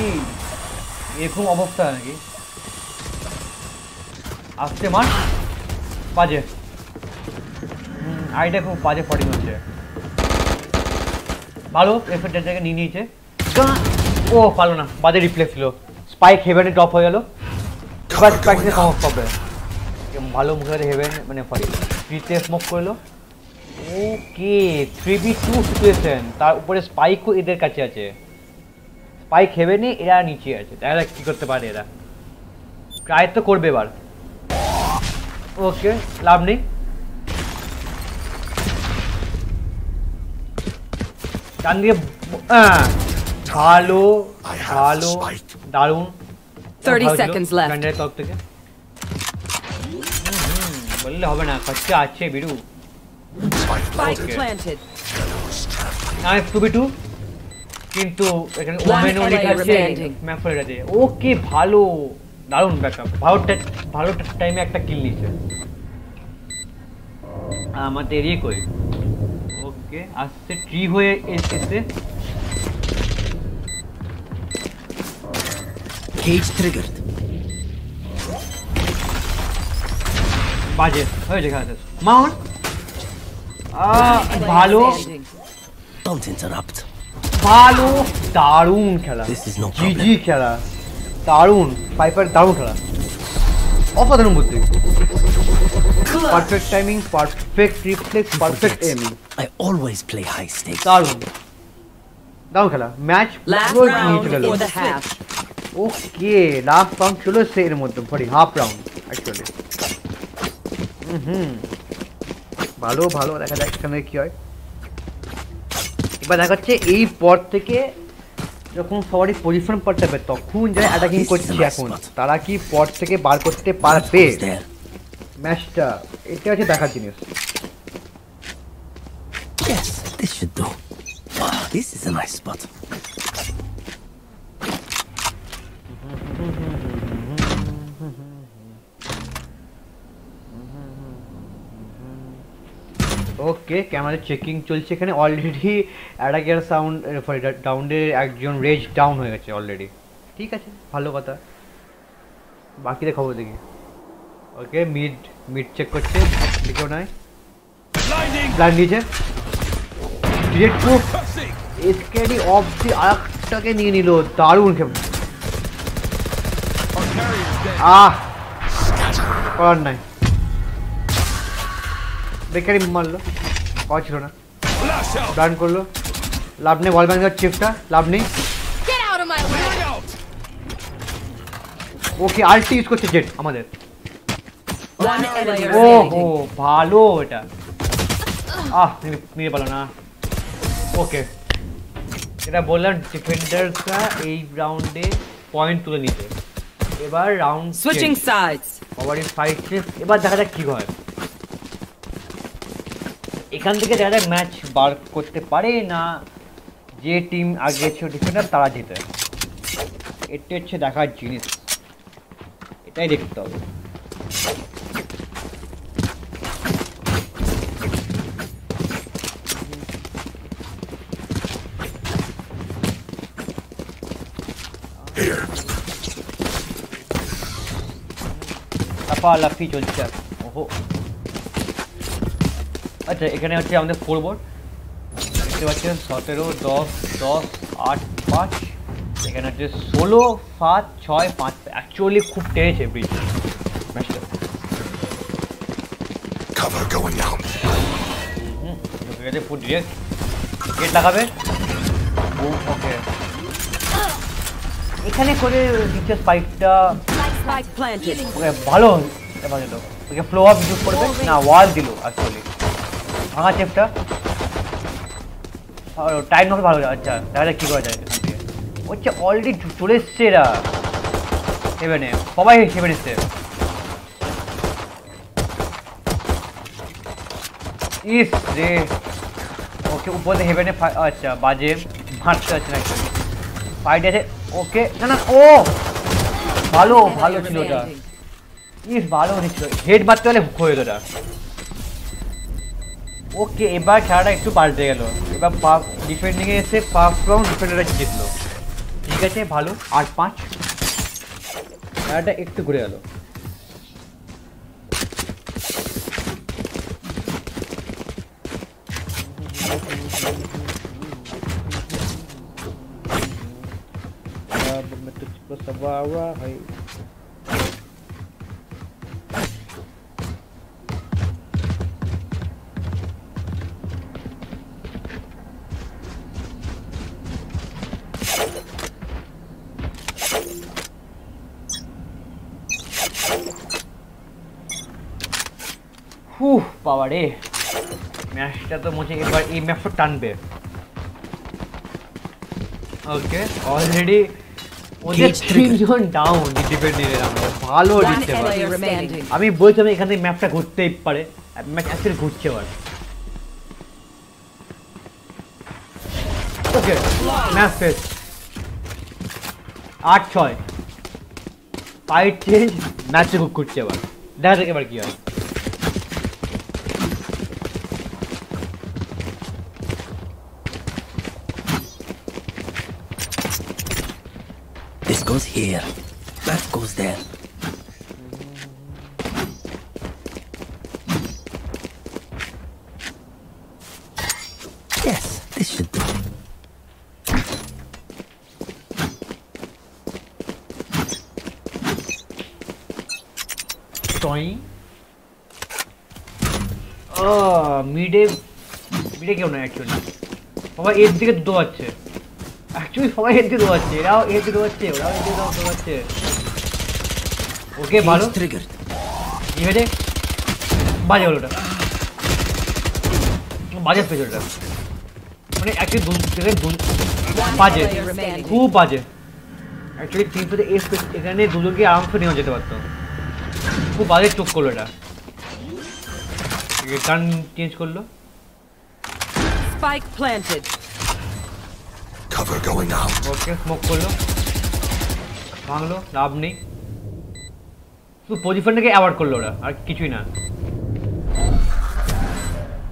এরকম অবস্থা নাকি আসছে মার বাজে। আইটা খুব বাজে ফটিং হচ্ছে। ভালো এফেক্টের জায়গায় নিয়ে নিয়েছে। ও পারল না। বাজে রিপ্লেস ছিল। স্পাইক হেভেনে ড্রপ হয়ে গেল। এবার স্পাইক থেকে সমস্ত হবে। ভালো মুখে হেভেন মানে সরি ফ্রিতে স্মোক করল। Okay three B two situation তার উপরে স্পাইকও এদের কাছে আছে। স্পাইক হেভেনে এরা নিচে আছে। দেখা কী করতে পারে এরা। ট্রাই তো করবে এবার। ওকে লাভ নেই ডান দিয়ে ব- আহ, ভালো I have the ভালো spike. দারুণ 30 ভালো ছিল, seconds left. ব্র্যান্ডের তরফ থেকে হুম, হুম, বললে হবে না খরচা আছে বিরু Spike Spike planted. planted. Shadows traveling. Nice two B two কিন্তু এখানে Last ওমেনও লেখা player আছে remaining. ম্যাপ করে আছে ওকে ভালো দারুণ ব্যাকআপ ভালো ভালো টাইমে একটা কিল নিয়েছে। আমাদের এরিয়ে কই ওকে আসছে ট্রি হয়ে এ- এসে Cage triggered. বাজে মাউন্ট ভালো। Standing. Don't interrupt. ভালো দারুণ খেলা। জিজি খেলা। দারুণ পাইপার দারুণ খেলা অসাধারণ বুদ্ধি perfect timing perfect reflex perfect aiming I always play high stakes. দারুণ দারুণ খেলা ম্যাচ Last পুরো নিয়ে round চলে গেল for the half. Okay last round ছিল সে এর মধ্যে sorry half round actually hmm ভালো ভালো দেখা যাক এখানে কি হয় এবার দেখা যাচ্ছে এই পর থেকে যখন সবারই পজিশন হবে তখন যারা অ্যাটাকিং করছে এখন তারা কি পট থেকে বার করতে পারবে? ম্যাচটা এটা হচ্ছে দেখার জিনিস। Yes, this should do. Wow, this is a nice spot. Okay camera checking চলছে এখানে অলরেডি অ্যাডাগের সাউন্ড সরি ডাউনের একজন রেজ ডাউন হয়ে গেছে অলরেডি ঠিক আছে ভালো কথা। বাকিদের খবর দেখি। ওকে মিড মিড চেক করছে নয় Blinding! প্ল্যান নিয়েছে। ডিরেক্ট প্রুফ এসকেডি অফ দি আরেকটাকে নিয়ে নিল দারুণ খেপ. আহ! করার নাই। বেকারি মারলো। পাওয়া ছিল না। ডান করল। লাভ নেই বল ব্যাঙ্গার চিপটা লাভ নেই! ওকে আলটি ইউজ করছে? জেট আমাদের। One ও হো ভালো এটা। আহ নিয়ে- নিয়ে পারল না। ওকে এটা বললাম ডিফেন্ডার্সরা এই রাউন্ডে পয়েন্ট তুলে নিতে। এবার round Switching sides. Kabaddi fight এবার দেখা যাক কি হয়। এখান থেকে দেখা যাক ম্যাচ বার করতে পারে না। যে টিম আগে ছিল ডিফেন্ডার তারা জিতে। এটা হচ্ছে দেখার জিনিস। এটাই দেখতে হবে. লাফালাফি চলছে। ওহো। আচ্ছা এখানে হচ্ছে আমাদের ফোর বোর্ড দেখতে পাচ্ছেন সতেরো দশ দশ আট পাঁচ। এখানে হচ্ছে ষোলো সাত ছয় পাঁচ। অ্যাকচুয়ালি খুব টেনেছে ব্রিজ Cover going out. ঢুকে গেছে গেট লাগাবে। ওকে এখানে করে দিচ্ছে স্পাইকটা Spike planted. ওকে ভালো। এবার দিল। ওকে ফ্লো আপ ইউজ করবে। না ওয়াল দিল অ্যাকচুয়ালি ভাঙা চেপটা টাইম নষ্ট ভালো আচ্ছা তাহলে কী করা যায় এখান থেকে? হচ্ছে অলরেডি চলে এসছে এরা। সেভেনে সবাই সেভেন এসছে। ইস রে। ওকে, উপরে হেভেনে আচ্ছা বাজে। মারতে যাচ্ছে না ফাইট আছে, ওকে, না না, ও! ভালো ভালো ছিল ওটা। ইস, ভালো ছিল হেড মারতে হলে হয়ে ওটা। ওকে, এবার খেলাটা একটু পাল্টে গেল। এবার ডিফেন্ডিংয়ে এসে ফার্স্ট রাউন্ড ডিফেন্ডাররা জিতলো। ঠিক আছে, ভালো। আট পাঁচ? খেলাটা একটু ঘুরে গেল। ভাই. পাওয়া রে ম্যাচটা তো মুঝে এবার এই ম্যাপ টানবে ওকে অলরেডি ওদের তিনজন ডাউন ডিফেন্ড নিয়ে আমরা ভালো দিতে পারে আমি বলছি আমি এখান থেকে ম্যাপটা ঘুরতেই পারে ম্যাচ অ্যাকচুয়ালি ঘুরছে পারে ওকে ম্যাচ শেষ আট ছয় ফাইট চেঞ্জ ম্যাচে ঘুরছে এবার দেখা যাক এবার কী হয় goes here. That goes there. Yes, this should do. Toy ও মিডে মিডে কেউ না অ্যাকচুয়ালি সবাই এর দিকে দুটো পাচ্ছে Actually সবাই হেড দিতে পারছে এরাও হেড দিতে ওরাও হেড দিতে পারছে ওকে ভালো ইভেটে বাজে হলো ওটা বাজে পেজ ওটা মানে অ্যাকচুয়ালি দুন সেখানে বাজে। খুব বাজে। অ্যাকচুয়ালি তিন পেতে এস এখানে দুজনকে আরামসে নেওয়া যেতে পারতো। খুব বাজে চোখ করল এটা। গান চেঞ্জ করল। Spike planted Cover going out. Okay smoke করলো ভাঙলো লাভ নেই শুধু পজিশনটাকে অ্যাওয়ার্ড করলো ওরা আর কিছুই না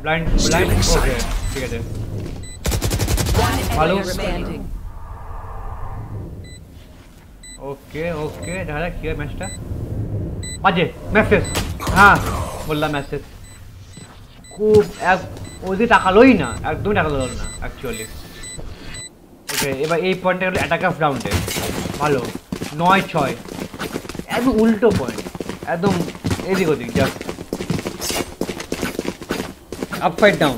ব্লাইন্ড ব্লাইন্ড ওকে ঠিক আছে One Hello. enemy remaining. ওকে ওকে দেখা যাক কি হয় ম্যাচটা বাজে মেসেজ হ্যাঁ বললাম মেসেজ খুব এক ওদিকে তাকালোই না একদমই তাকালো না অ্যাকচুয়ালি ওকে এবার এই পয়েন্টটা হলো অ্যাটাক অফ রাউন্ডে ভালো নয় ছয় একদম উল্টো পয়েন্ট একদম এদিক ওদিক just up fight down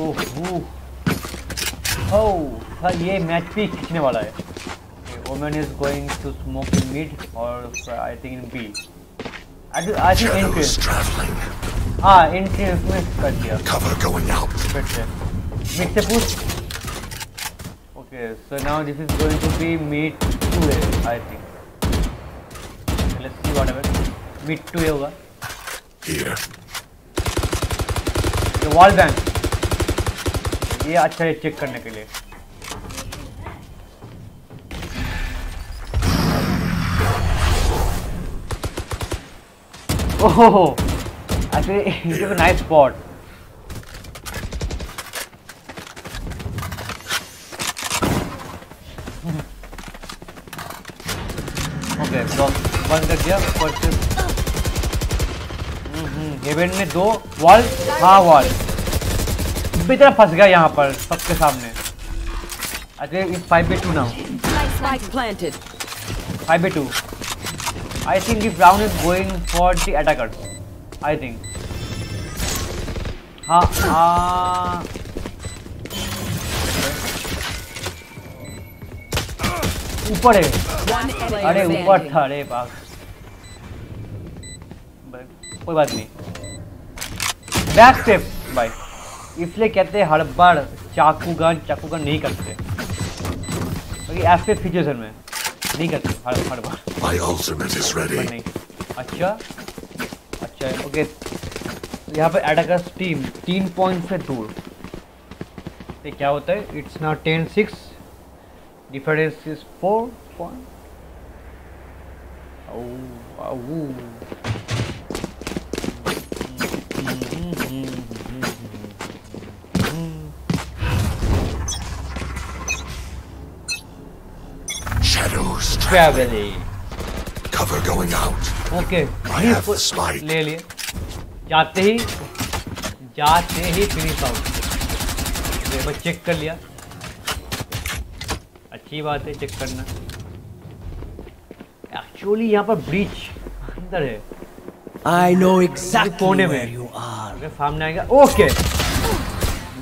oh oh sir ये मैच भी खींचने वाला है Omen is going to smoke in mid और I think in B traveling. हाँ एंट्रेंस में कर दिया। Cover going out. फिर से से going to be mid to A I think let's see whatever mid to A होगा। Here. ये वॉल बैंक ये अच्छा है चेक करने के लिए। Oh, actually, a nice spot. Okay block बंद कर दिया ऊपर से हेवन में दो वॉल हाँ वॉल तरह फंस गया यहाँ पर सबके सामने. I five it's 5 by 2 now. Spike planted. 5 by 2. I think if Brown is going for the attacker. I think. हाँ हाँ ऊपर है अरे ऊपर. था अरे भाई, कोई बात नहीं बैक स्टेप भाई इसलिए कहते हैं हर बार चाकू गन चाकू गन नहीं करते ऐसे सिचुएशन में नहीं करते हर हर बार My ultimate is ready. अच्छा? अच्छा ओके यहाँ पे अटैकर्स टीम तीन पॉइंट से दूर. ये क्या होता है? It's now ten six difference is four point traveling Cover going out. Okay I have the spike. ले लिए। जाते ही जाते ही फिनिश आउट मैं चेक कर लिया। अच्छी बात है चेक करना। एक्चुअली यहाँ पर ब्रिज अंदर है। I know exactly कोने where में you are. अगर सामने आएगा okay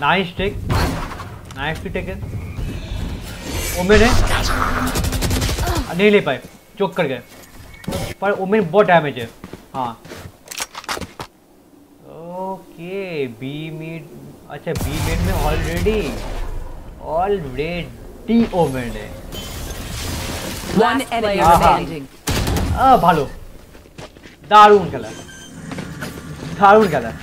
nice take nice two taken Omen है। नहीं ले पाए चौक कर गए। पर उमेन बहुत डैमेज है। हाँ। ओके बी मीट अच्छा बी मेड में ऑलरेडी ऑलरेडी ओ है। हाँ भालो। दारून कलर दारून colour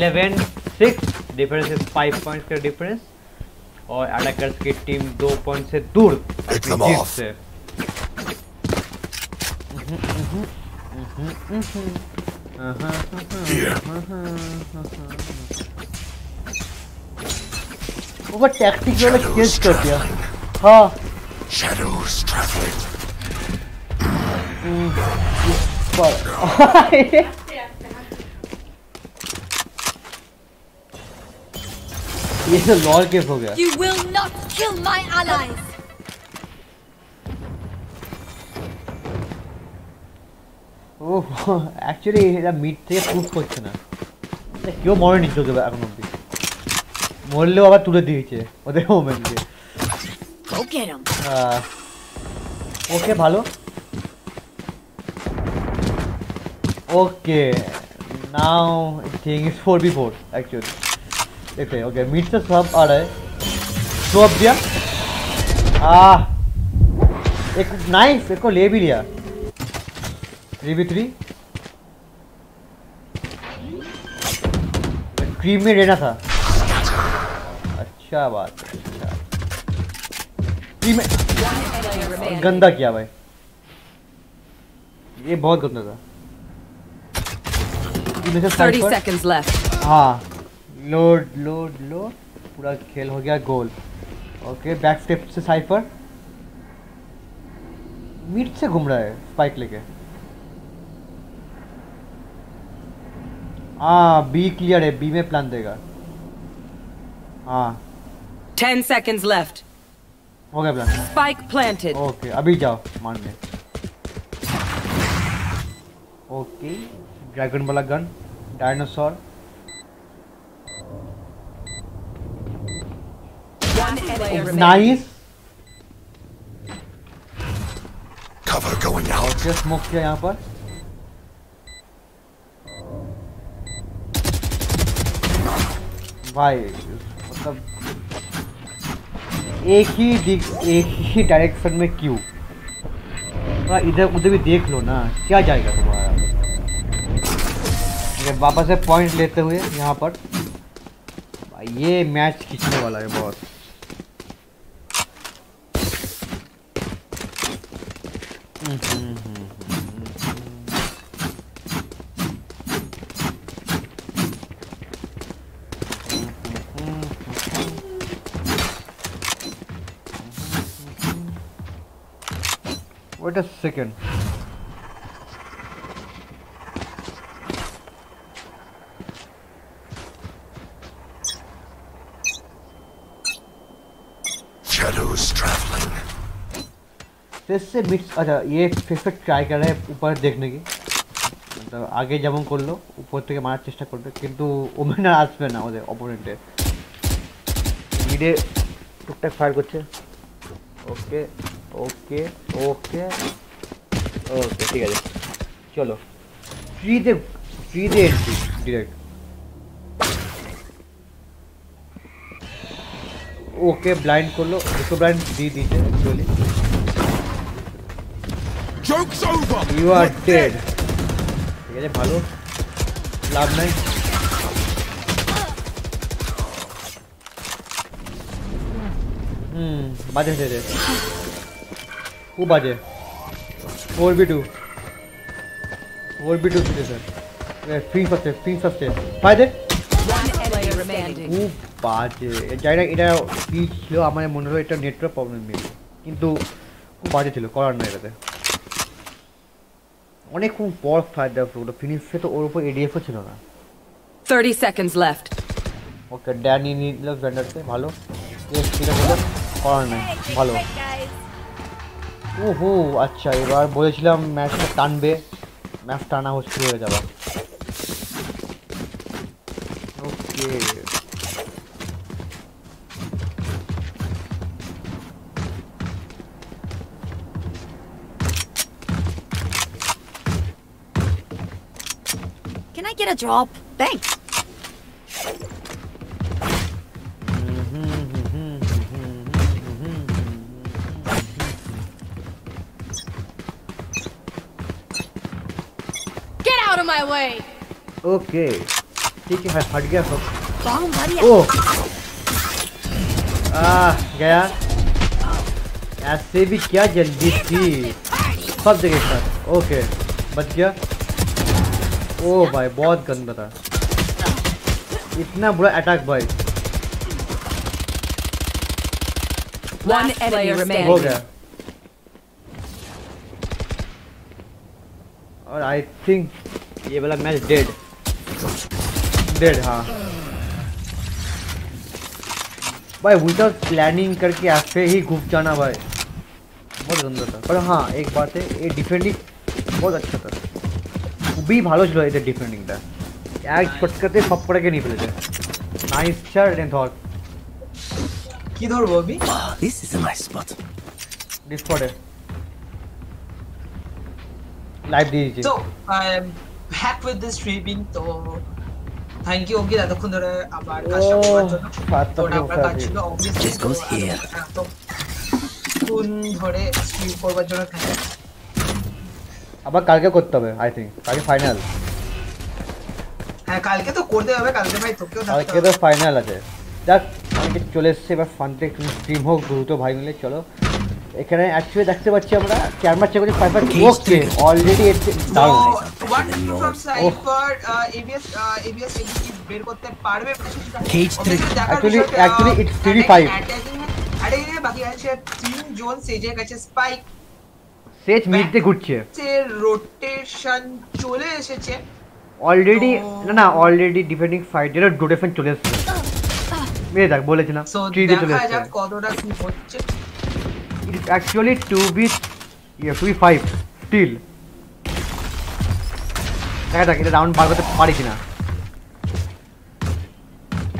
eleven six difference is five point का डिफरेंस और अटैकर्स की टीम दो पॉइंट से दूर जीत से. वो टैक्टिक वाला चेंज कर दिया। हाँ। Shadows traveling. ये तो लॉल केस हो गया You will not kill my allies. Oh actually এটা মিড থেকে পুশ করছে না এটা কেউ মরে নিচ্ছে ওকে এখন অব্দি মরলেও আবার তুলে দিয়েছে ওদের মোমেন্টকে Go get him. ওকে ভালো okay now thing is four B four actually हैं ओके मीट से सब आ रहा है। स्लोप दिया। आ एक नाइस एक को ले भी लिया। थ्री बी थ्री क्रीम में लेना था। अच्छा बात अच्छा। क्रीम में गंदा किया भाई। ये बहुत गंदा था। 30 seconds left. हाँ। लोड लोड लोड पूरा खेल हो गया गोल। ओके बैक स्टेप से साइफर मिड से घूम रहा है स्पाइक लेके। हाँ बी क्लियर है बी में प्लान देगा। हाँ। 10 seconds left. हो गया प्लान Spike planted. ओके अभी जाओ मारने ओके ड्रैगन वाला gun dinosaur One remaining. Nice Cover going out. Okay smoke किया यहाँ पर। भाई मतलब एक ही दिख एक ही डायरेक्शन में क्यों? थोड़ा इधर उधर भी देख लो ना क्या जाएगा तुम्हारा? वापस से पॉइंट लेते हुए यहाँ पर। भाई ये मैच खींचने वाला है बहुत। Wait a second. फिर से मिक्स अच्छा ये फिर से ট্রাই कर रहा है ऊपर देखने की मतलब আগে যেমন করলো উপর থেকে মারার চেষ্টা করবে কিন্তু ওমেন আর আসবে না ওদের অপোনেন্টের মিডে টুকটাক ফায়ার করছে ওকে ওকে ওকে ওকে ঠিক আছে চলো ফ্রিতে ফ্রিতে এন্ট্রি ডিরেক্ট ওকে ব্লাইন্ড করলো দুটো ব্লাইন্ড দিয়ে দিয়েছে actually Joke's over! You R dead ঠিক আছে ভালো লাভ নাই হুম বাজে হয়েছে রে খুব বাজে four B two four B two situation ফিন ফার্স্টে ফিন ফার্স্টে বাজে One player remaining. খুব বাজে জানি না এটা কি ছিল আমার মনে হলো এটা নেটওয়ার্ক প্রবলেম মেবি কিন্তু খুব বাজে ছিল করার না এটাতে অনেকক্ষণ পর ফায়ার দেওয়া ওটা ফিনিশে তো ওর উপর এডিএফও ছিল না 30 seconds left. ওকে ড্যানি নিল ভেন্ডারকে ভালো এটা হলো করার নাই ভালো ও হো আচ্ছা এবার বলেছিলাম ম্যাচটা টানবে ম্যাচ টানা হচ্ছে হয়ে যাবে ওকে get a drop? Thanks. Get out of my way! Okay ठीक है हट गया सब Bomb buddy. ओ आ गया ऐसे भी क्या जल्दी थी सब जगह सर ओके बच गया ओ भाई बहुत गंदा था। इतना बुरा अटैक भाई। हो गया। और आई थिंक ये वाला मैच डेड डेड हाँ। भाई विदाउट प्लानिंग करके ऐसे ही घुस जाना भाई। बहुत गंदा था। पर हाँ एक बात है ये डिफेंडिंग बहुत अच्छा था। খুবই ভালো ছিল এদের ডিফেন্ডিংটা এক ছটকাতে সব কটাকে নিয়ে ফেলেছে নাইস চার এন্ড ধর কি ধরবো আমি Ah, this is a nice spot. ডিসকর্ডে live দিয়ে দিয়েছি তো I am back with this streaming তো থ্যাংক ইউ অঙ্কিত এতক্ষণ ধরে আমার কাজটা ও করার জন্য সাতটা তো ওটা আপনার কাজ অবস্থা ছিল অবভিয়াসলি Just goes here. এতক্ষণ ধরে স্ট্রিম করবার জন্য থ্যাংক ইউ আবার কালকে করতে হবে আই থিঙ্ক কালকে ফাইনাল হ্যাঁ কালকে তো করতে হবে কালকে ভাই তোকেও কালকে তো ফাইনাল আছে। যাক অনেকে চলে এসছে এবার একটু স্ট্রিম হোক দ্রুত ভাই মিলে চলো। এখানে অ্যাকচুয়ালি দেখতে পাচ্ছি আমরা ক্যামেরা চেক ওকে অলরেডি দারুণ। One from Cypher ABS ABS বের করতে পারবে. Actually- actually it's 3v5 attacking বাকি আছে তিন জোন সেজের কাছে স্পাইক সেজ মিড ঘুরছে। রোটেশন চলে এসেছে। অলরেডি না না অলরেডি ডিফেন্ডিং ফাইটের ডোটেশন চলে এসছে। মেয়ে দেখ বলেছিলাম থ্রি দিয়ে চলে দেখা এসছে। কতটা কি হচ্ছে। অ্যাকচুয়ালি টু বি ইয়ে টু ফাইভ স্টিল দেখা যাক এটা রাউন্ড বার করতে পারি কিনা।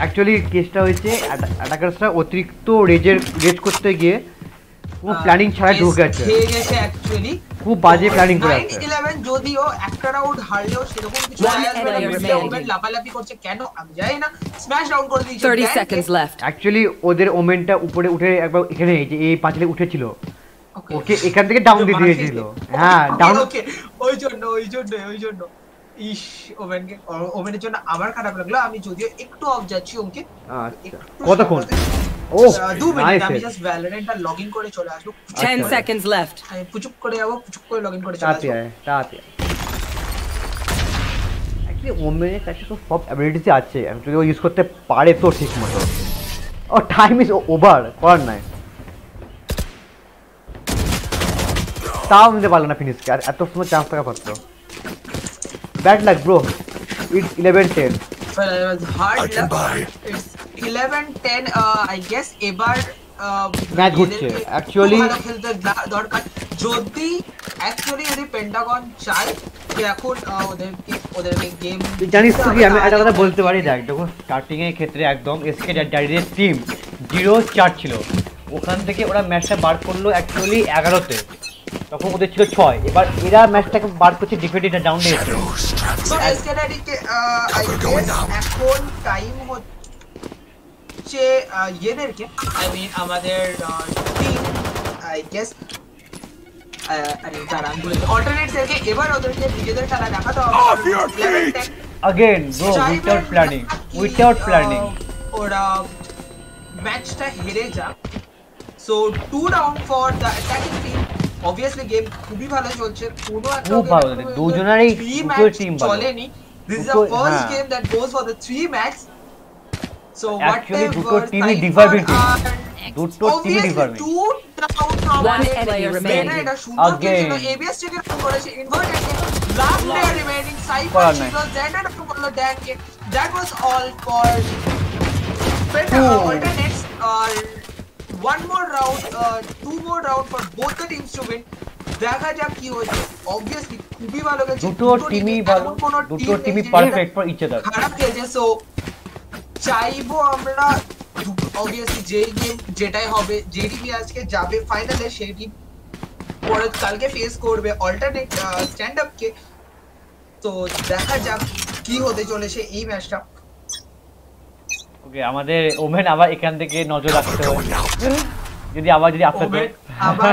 অ্যাকচুয়ালি কেসটা হয়েছে অ্যাটাকার্সরা অতিরিক্ত রেজের রেজ করতে গিয়ে কোনো প্ল্যানিং ছাড়া ঢুকে গেছে খেয়ে গেছে অ্যাকচুয়ালি খুব বাজে প্ল্যানিং করে আছে। 11 যদিও একটা রাউন্ড হারলেও সেরকম কিছু লাফালাফি করছে কেন আমি জানি না। স্ম্যাশ ডাউন করে দিয়েছে 30 ব্যাংকে। seconds left. অ্যাকচুয়ালি ওদের ওমেনটা উপরে উঠে একবার এখানে এই যে এই পাঁচিলে উঠেছিল। ওকে এখান থেকে ডাউন দিয়ে দিয়েছিল। হ্যাঁ ডাউন ওই জন্য ওই জন্য ওই জন্য। ইস ওমেনকে ওমেনের জন্য আমার খারাপ লাগল আমি যদিও একটু অফ যাচ্ছি ওকে আচ্ছা। কতক্ষণ? ও দু মিনিট আমি জাস্ট ভ্যালোরেন্টটা লগ ইন করে চলে আসব। 10 Okay. seconds আমি পুচুক করে যাব পুচুক করে লগ করে চলে আসব। তাতে অ্যাকচুয়ালি ওমেনের কাছে তো সব অ্যাবিলিটিস আছে। যদি ও ইউজ করতে পারে তো ঠিক মতো। ও টাইম ইজ ওভার করার নাই। তাও নিতে পারল না ফিনিশকে আর এত সময় চান্স থাকা পারতো bad luck bro it's eleven ten Well, it was hard I can luck. buy. It's 11 10 uh, I guess এবার uh, একটু Actually- ভালো খেলতে দরকার যদি অ্যাকচুয়ালি যদি পেন্টাগন চায় যে এখন আহ, ওদেরকে গেম জানিস তো কি? আমি একটা কথা বলতে পারি দেখ যখন স্টার্টিং এর ক্ষেত্রে একদম এসকে ডাইরের টিম জিরো চার ছিল। ওখান থেকে ওরা ম্যাচটা বার করল অ্যাকচুয়ালি এগারোতে। তখন ওদের ছিল ছয় এবার এরা ম্যাচটাকে বার করছে ডিফেন্ডিং ডাউন দিয়ে এখন টাইম হচ্ছে ইয়েদেরকে আই মিন আমাদের টিম আই গেস আরে তারা আমি বলেছি অল্টারনেটদেরকে এবার ওদেরকে নিজেদের খেলা দেখাতে হবে again bro without planning without planning ওরা ম্যাচটা হেরে যাক so two down for the attacking team obviously game খুবই ভালো চলছে কোনো একটা খুব ভালো চলছে, দুজনেরই দুটো team ভালো। চলেনি দিস ইজ দ্য দুটো- ফার্স্ট হ্যাঁ। Game that goes for the three match so Actually, দুটো team-ই deserving team. দুটো team-ই deserving. Two down from One enemy remaining. এটা সুন্দর Again. খেলছিল এবিএস থেকে ফোন করেছে inverted last player remaining Cypher করার নাই। ছিল জেন্ডার করলো ড্যানকে that was all for But uh, Oh. alternates are one more round, uh, two more round for both the teams to win. দেখা যাক কি হচ্ছে অবভিয়াসলি খুবই ভালো গেছে দুটো টিমই ভালো দুটো টিমই পারফেক্ট ফর ইচ আদার খারাপ খেলছে সো চাইবো আমরা অবভিয়াসলি যেই গেম যেটাই হবে যে টিমই আজকে যাবে ফাইনালে সেই টিম পরে কালকে ফেস করবে অল্টারনেট স্ট্যান্ড আপকে তো দেখা যাক কি হতে চলেছে এই ম্যাচটা ওকে আমাদের ওমেন আবার এখান থেকে নজর রাখতে হবে যদি আবার যদি আপনার আবার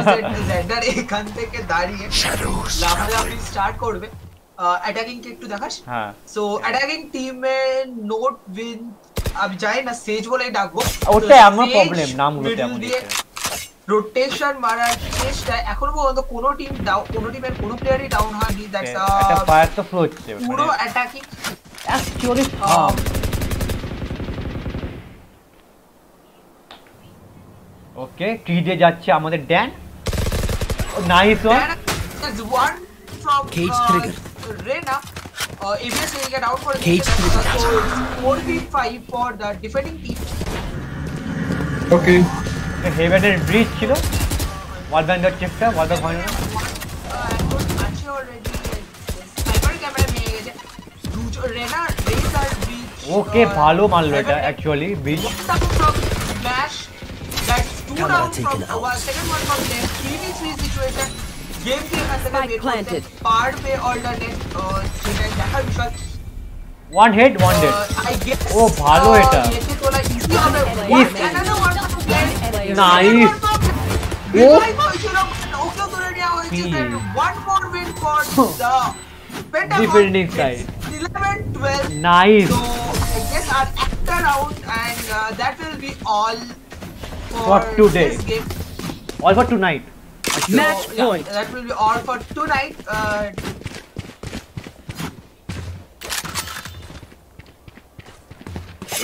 জেন্ডার এখান থেকে দাঁড়িয়ে লাফালাফি স্টার্ট করবে। অ্যাটাকিং কে একটু দেখাস? হ্যাঁ। সো অ্যাটাকিং টিমে নোট উইন আমি জানি না সেজ বলেই ডাকবো। ওটাই আমার problem, নামগুলোতে এমন রোটেশন মারার চেষ্টা এখনও পর্যন্ত কোনো টিম ডাউন কোনো টিমের কোনো প্লেয়ারই ডাউন হয়নি। দ্যাটস একটা ফায়ার তো ফ্লো হচ্ছে পুরো অ্যাটাকিং অ্যাকচুয়ালি ওকে ক্রিজে যাচ্ছে আমাদের Dan nice one cage trigger Reyna out for for হেভেনের ব্রিজ ছিল চেকটা ওকে ভালো মারলো এটা actually bridge Camera taken out. One planted. One hit, one dead. Oh, भालो uh, Nice. One more oh. win hmm. for the. defending side. 11, 12. Nice. So I guess our extra round, and uh, that will be all for, For today. this game. All for tonight So, Match yeah, point. that will be all for tonight. Uh,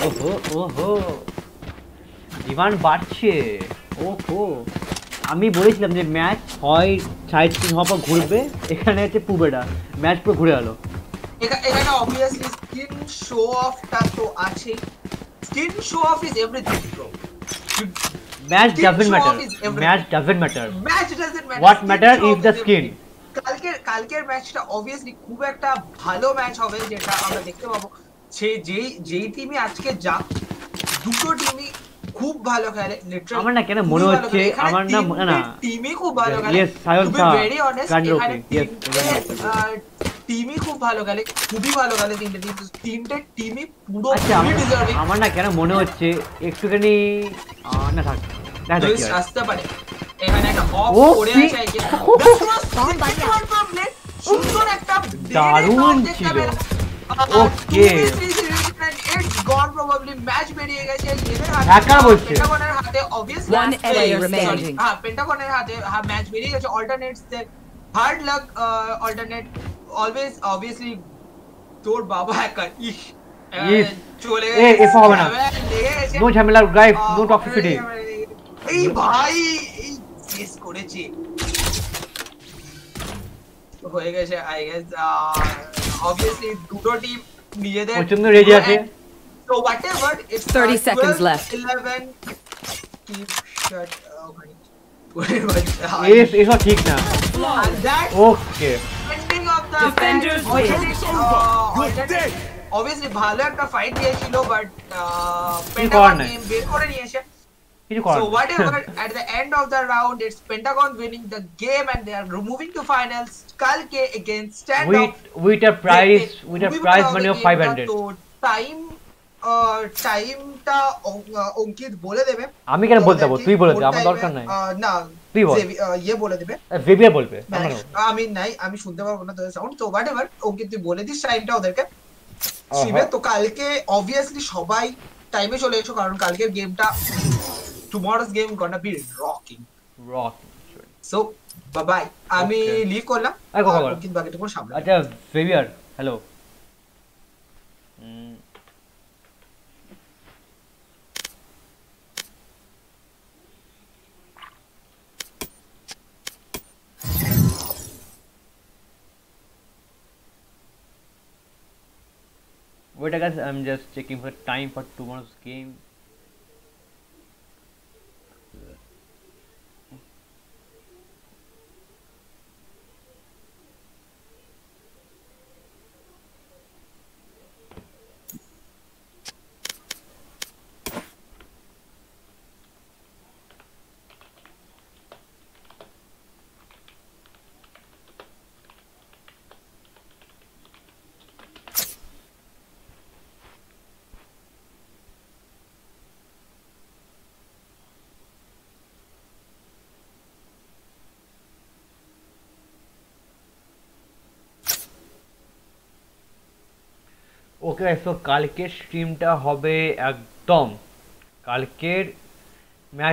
ওহো ওহো demand বাড়ছে ওহো আমি বলেছিলাম যে match হয় side তিন হওয়ার পর ঘুরবে এখানে হচ্ছে পুবেটা ম্যাচ পুরো ঘুরে গেল এখা- এখানে obviously skin show off টা তো আছেই skin show off is everything bro Match Skin doesn't show matter off is everything. Match doesn't matter match doesn't matter What Skin matter show is off the is skin. everything. কালকের কালকের ম্যাচটা obviously খুব একটা ভালো match হবে যেটা আমরা দেখতে পাবো সে যেই যেই টিমই আজকে যা দুটো টিমই খুব ভালো খেলে আমার না কেন মনে হচ্ছে, আমার না না। টিমই খুব ভালো খেলে। Yes, সায়ন এখানে কি, yes, তিনটে, আহ, টিমই খুব ভালো খেলে খুবই ভালো খেলে তিনটে টিম তিনটে টিমই পুরো আচ্ছা আমার- ডিজার্ভিং আমার না কেন মনে হচ্ছে একটুখানি না থাক দেখা যাক কি আসতে পারে। এখানে একটা অফ করে কি- আছে আইকে। সুন্দর একটা দারুণ ছিল। Okay. It's gone probably match বেরিয়ে গেছে এদের হাতে Hacker বলছে। পেন্টাগনের হাতে অবভিয়াসলি One enemy remaining. হ্যাঁ পেন্টাগনের হাতে ম্যাচ বেরিয়ে গেছে alternates hard luck alternate always obviously তোর বাবা হ্যাকার ইস ইস। চলে এ, এসব হবে না। লেগে গেছে নো ঝামেলা গাইস নো টক্সিসিটি এই ভাই এই শেষ করেছে হয়ে গেছে I guess obviously Dudo team near there. Ochundu ready ase. So whatever it's 30 seconds 12, left. 11 keep shut oh my Ace, Ace was ठीक ना. Okay. Ending of the defenders. Alternate, uh, alternate. Obviously, Bhalak का fight नहीं अच्छी लो, but uh, Penta का game बेर को नहीं अच्छा. So whatever, at the end of the round, it's Pentagon winning the game and they are moving to finals. কালকে against stand with with a price with a price money of 500 তো time টাইমটা অঙ্কিত বলে দেবে। আমি কেন বলতে তোমাদেরকে তুই বলে দে আমার দরকার নাই। না তুই বল। ইয়ে বলে দেবে। জেভিয়ার বলবে? আমি নাই আমি শুনতে পারব না তোদের সাউন্ড তো হোয়াট এভার অঙ্কিত তুই বলে দিস টাইমটা ওদেরকে। শিবে তো কালকে অবভিয়াসলি সবাই টাইমে চলে এসো কারণ কালকের গেমটা tomorrow's game gonna be rocking. Rocking. So bye bye. আমি লিভ করলাম আর কিন্তু বাকিটা কোন সামনে আচ্ছা ফেভিয়ার hello Wait I guess I'm just checking for time for tomorrow's game. Okay so কালকের স্ট্রিমটা হবে একদম। কালকের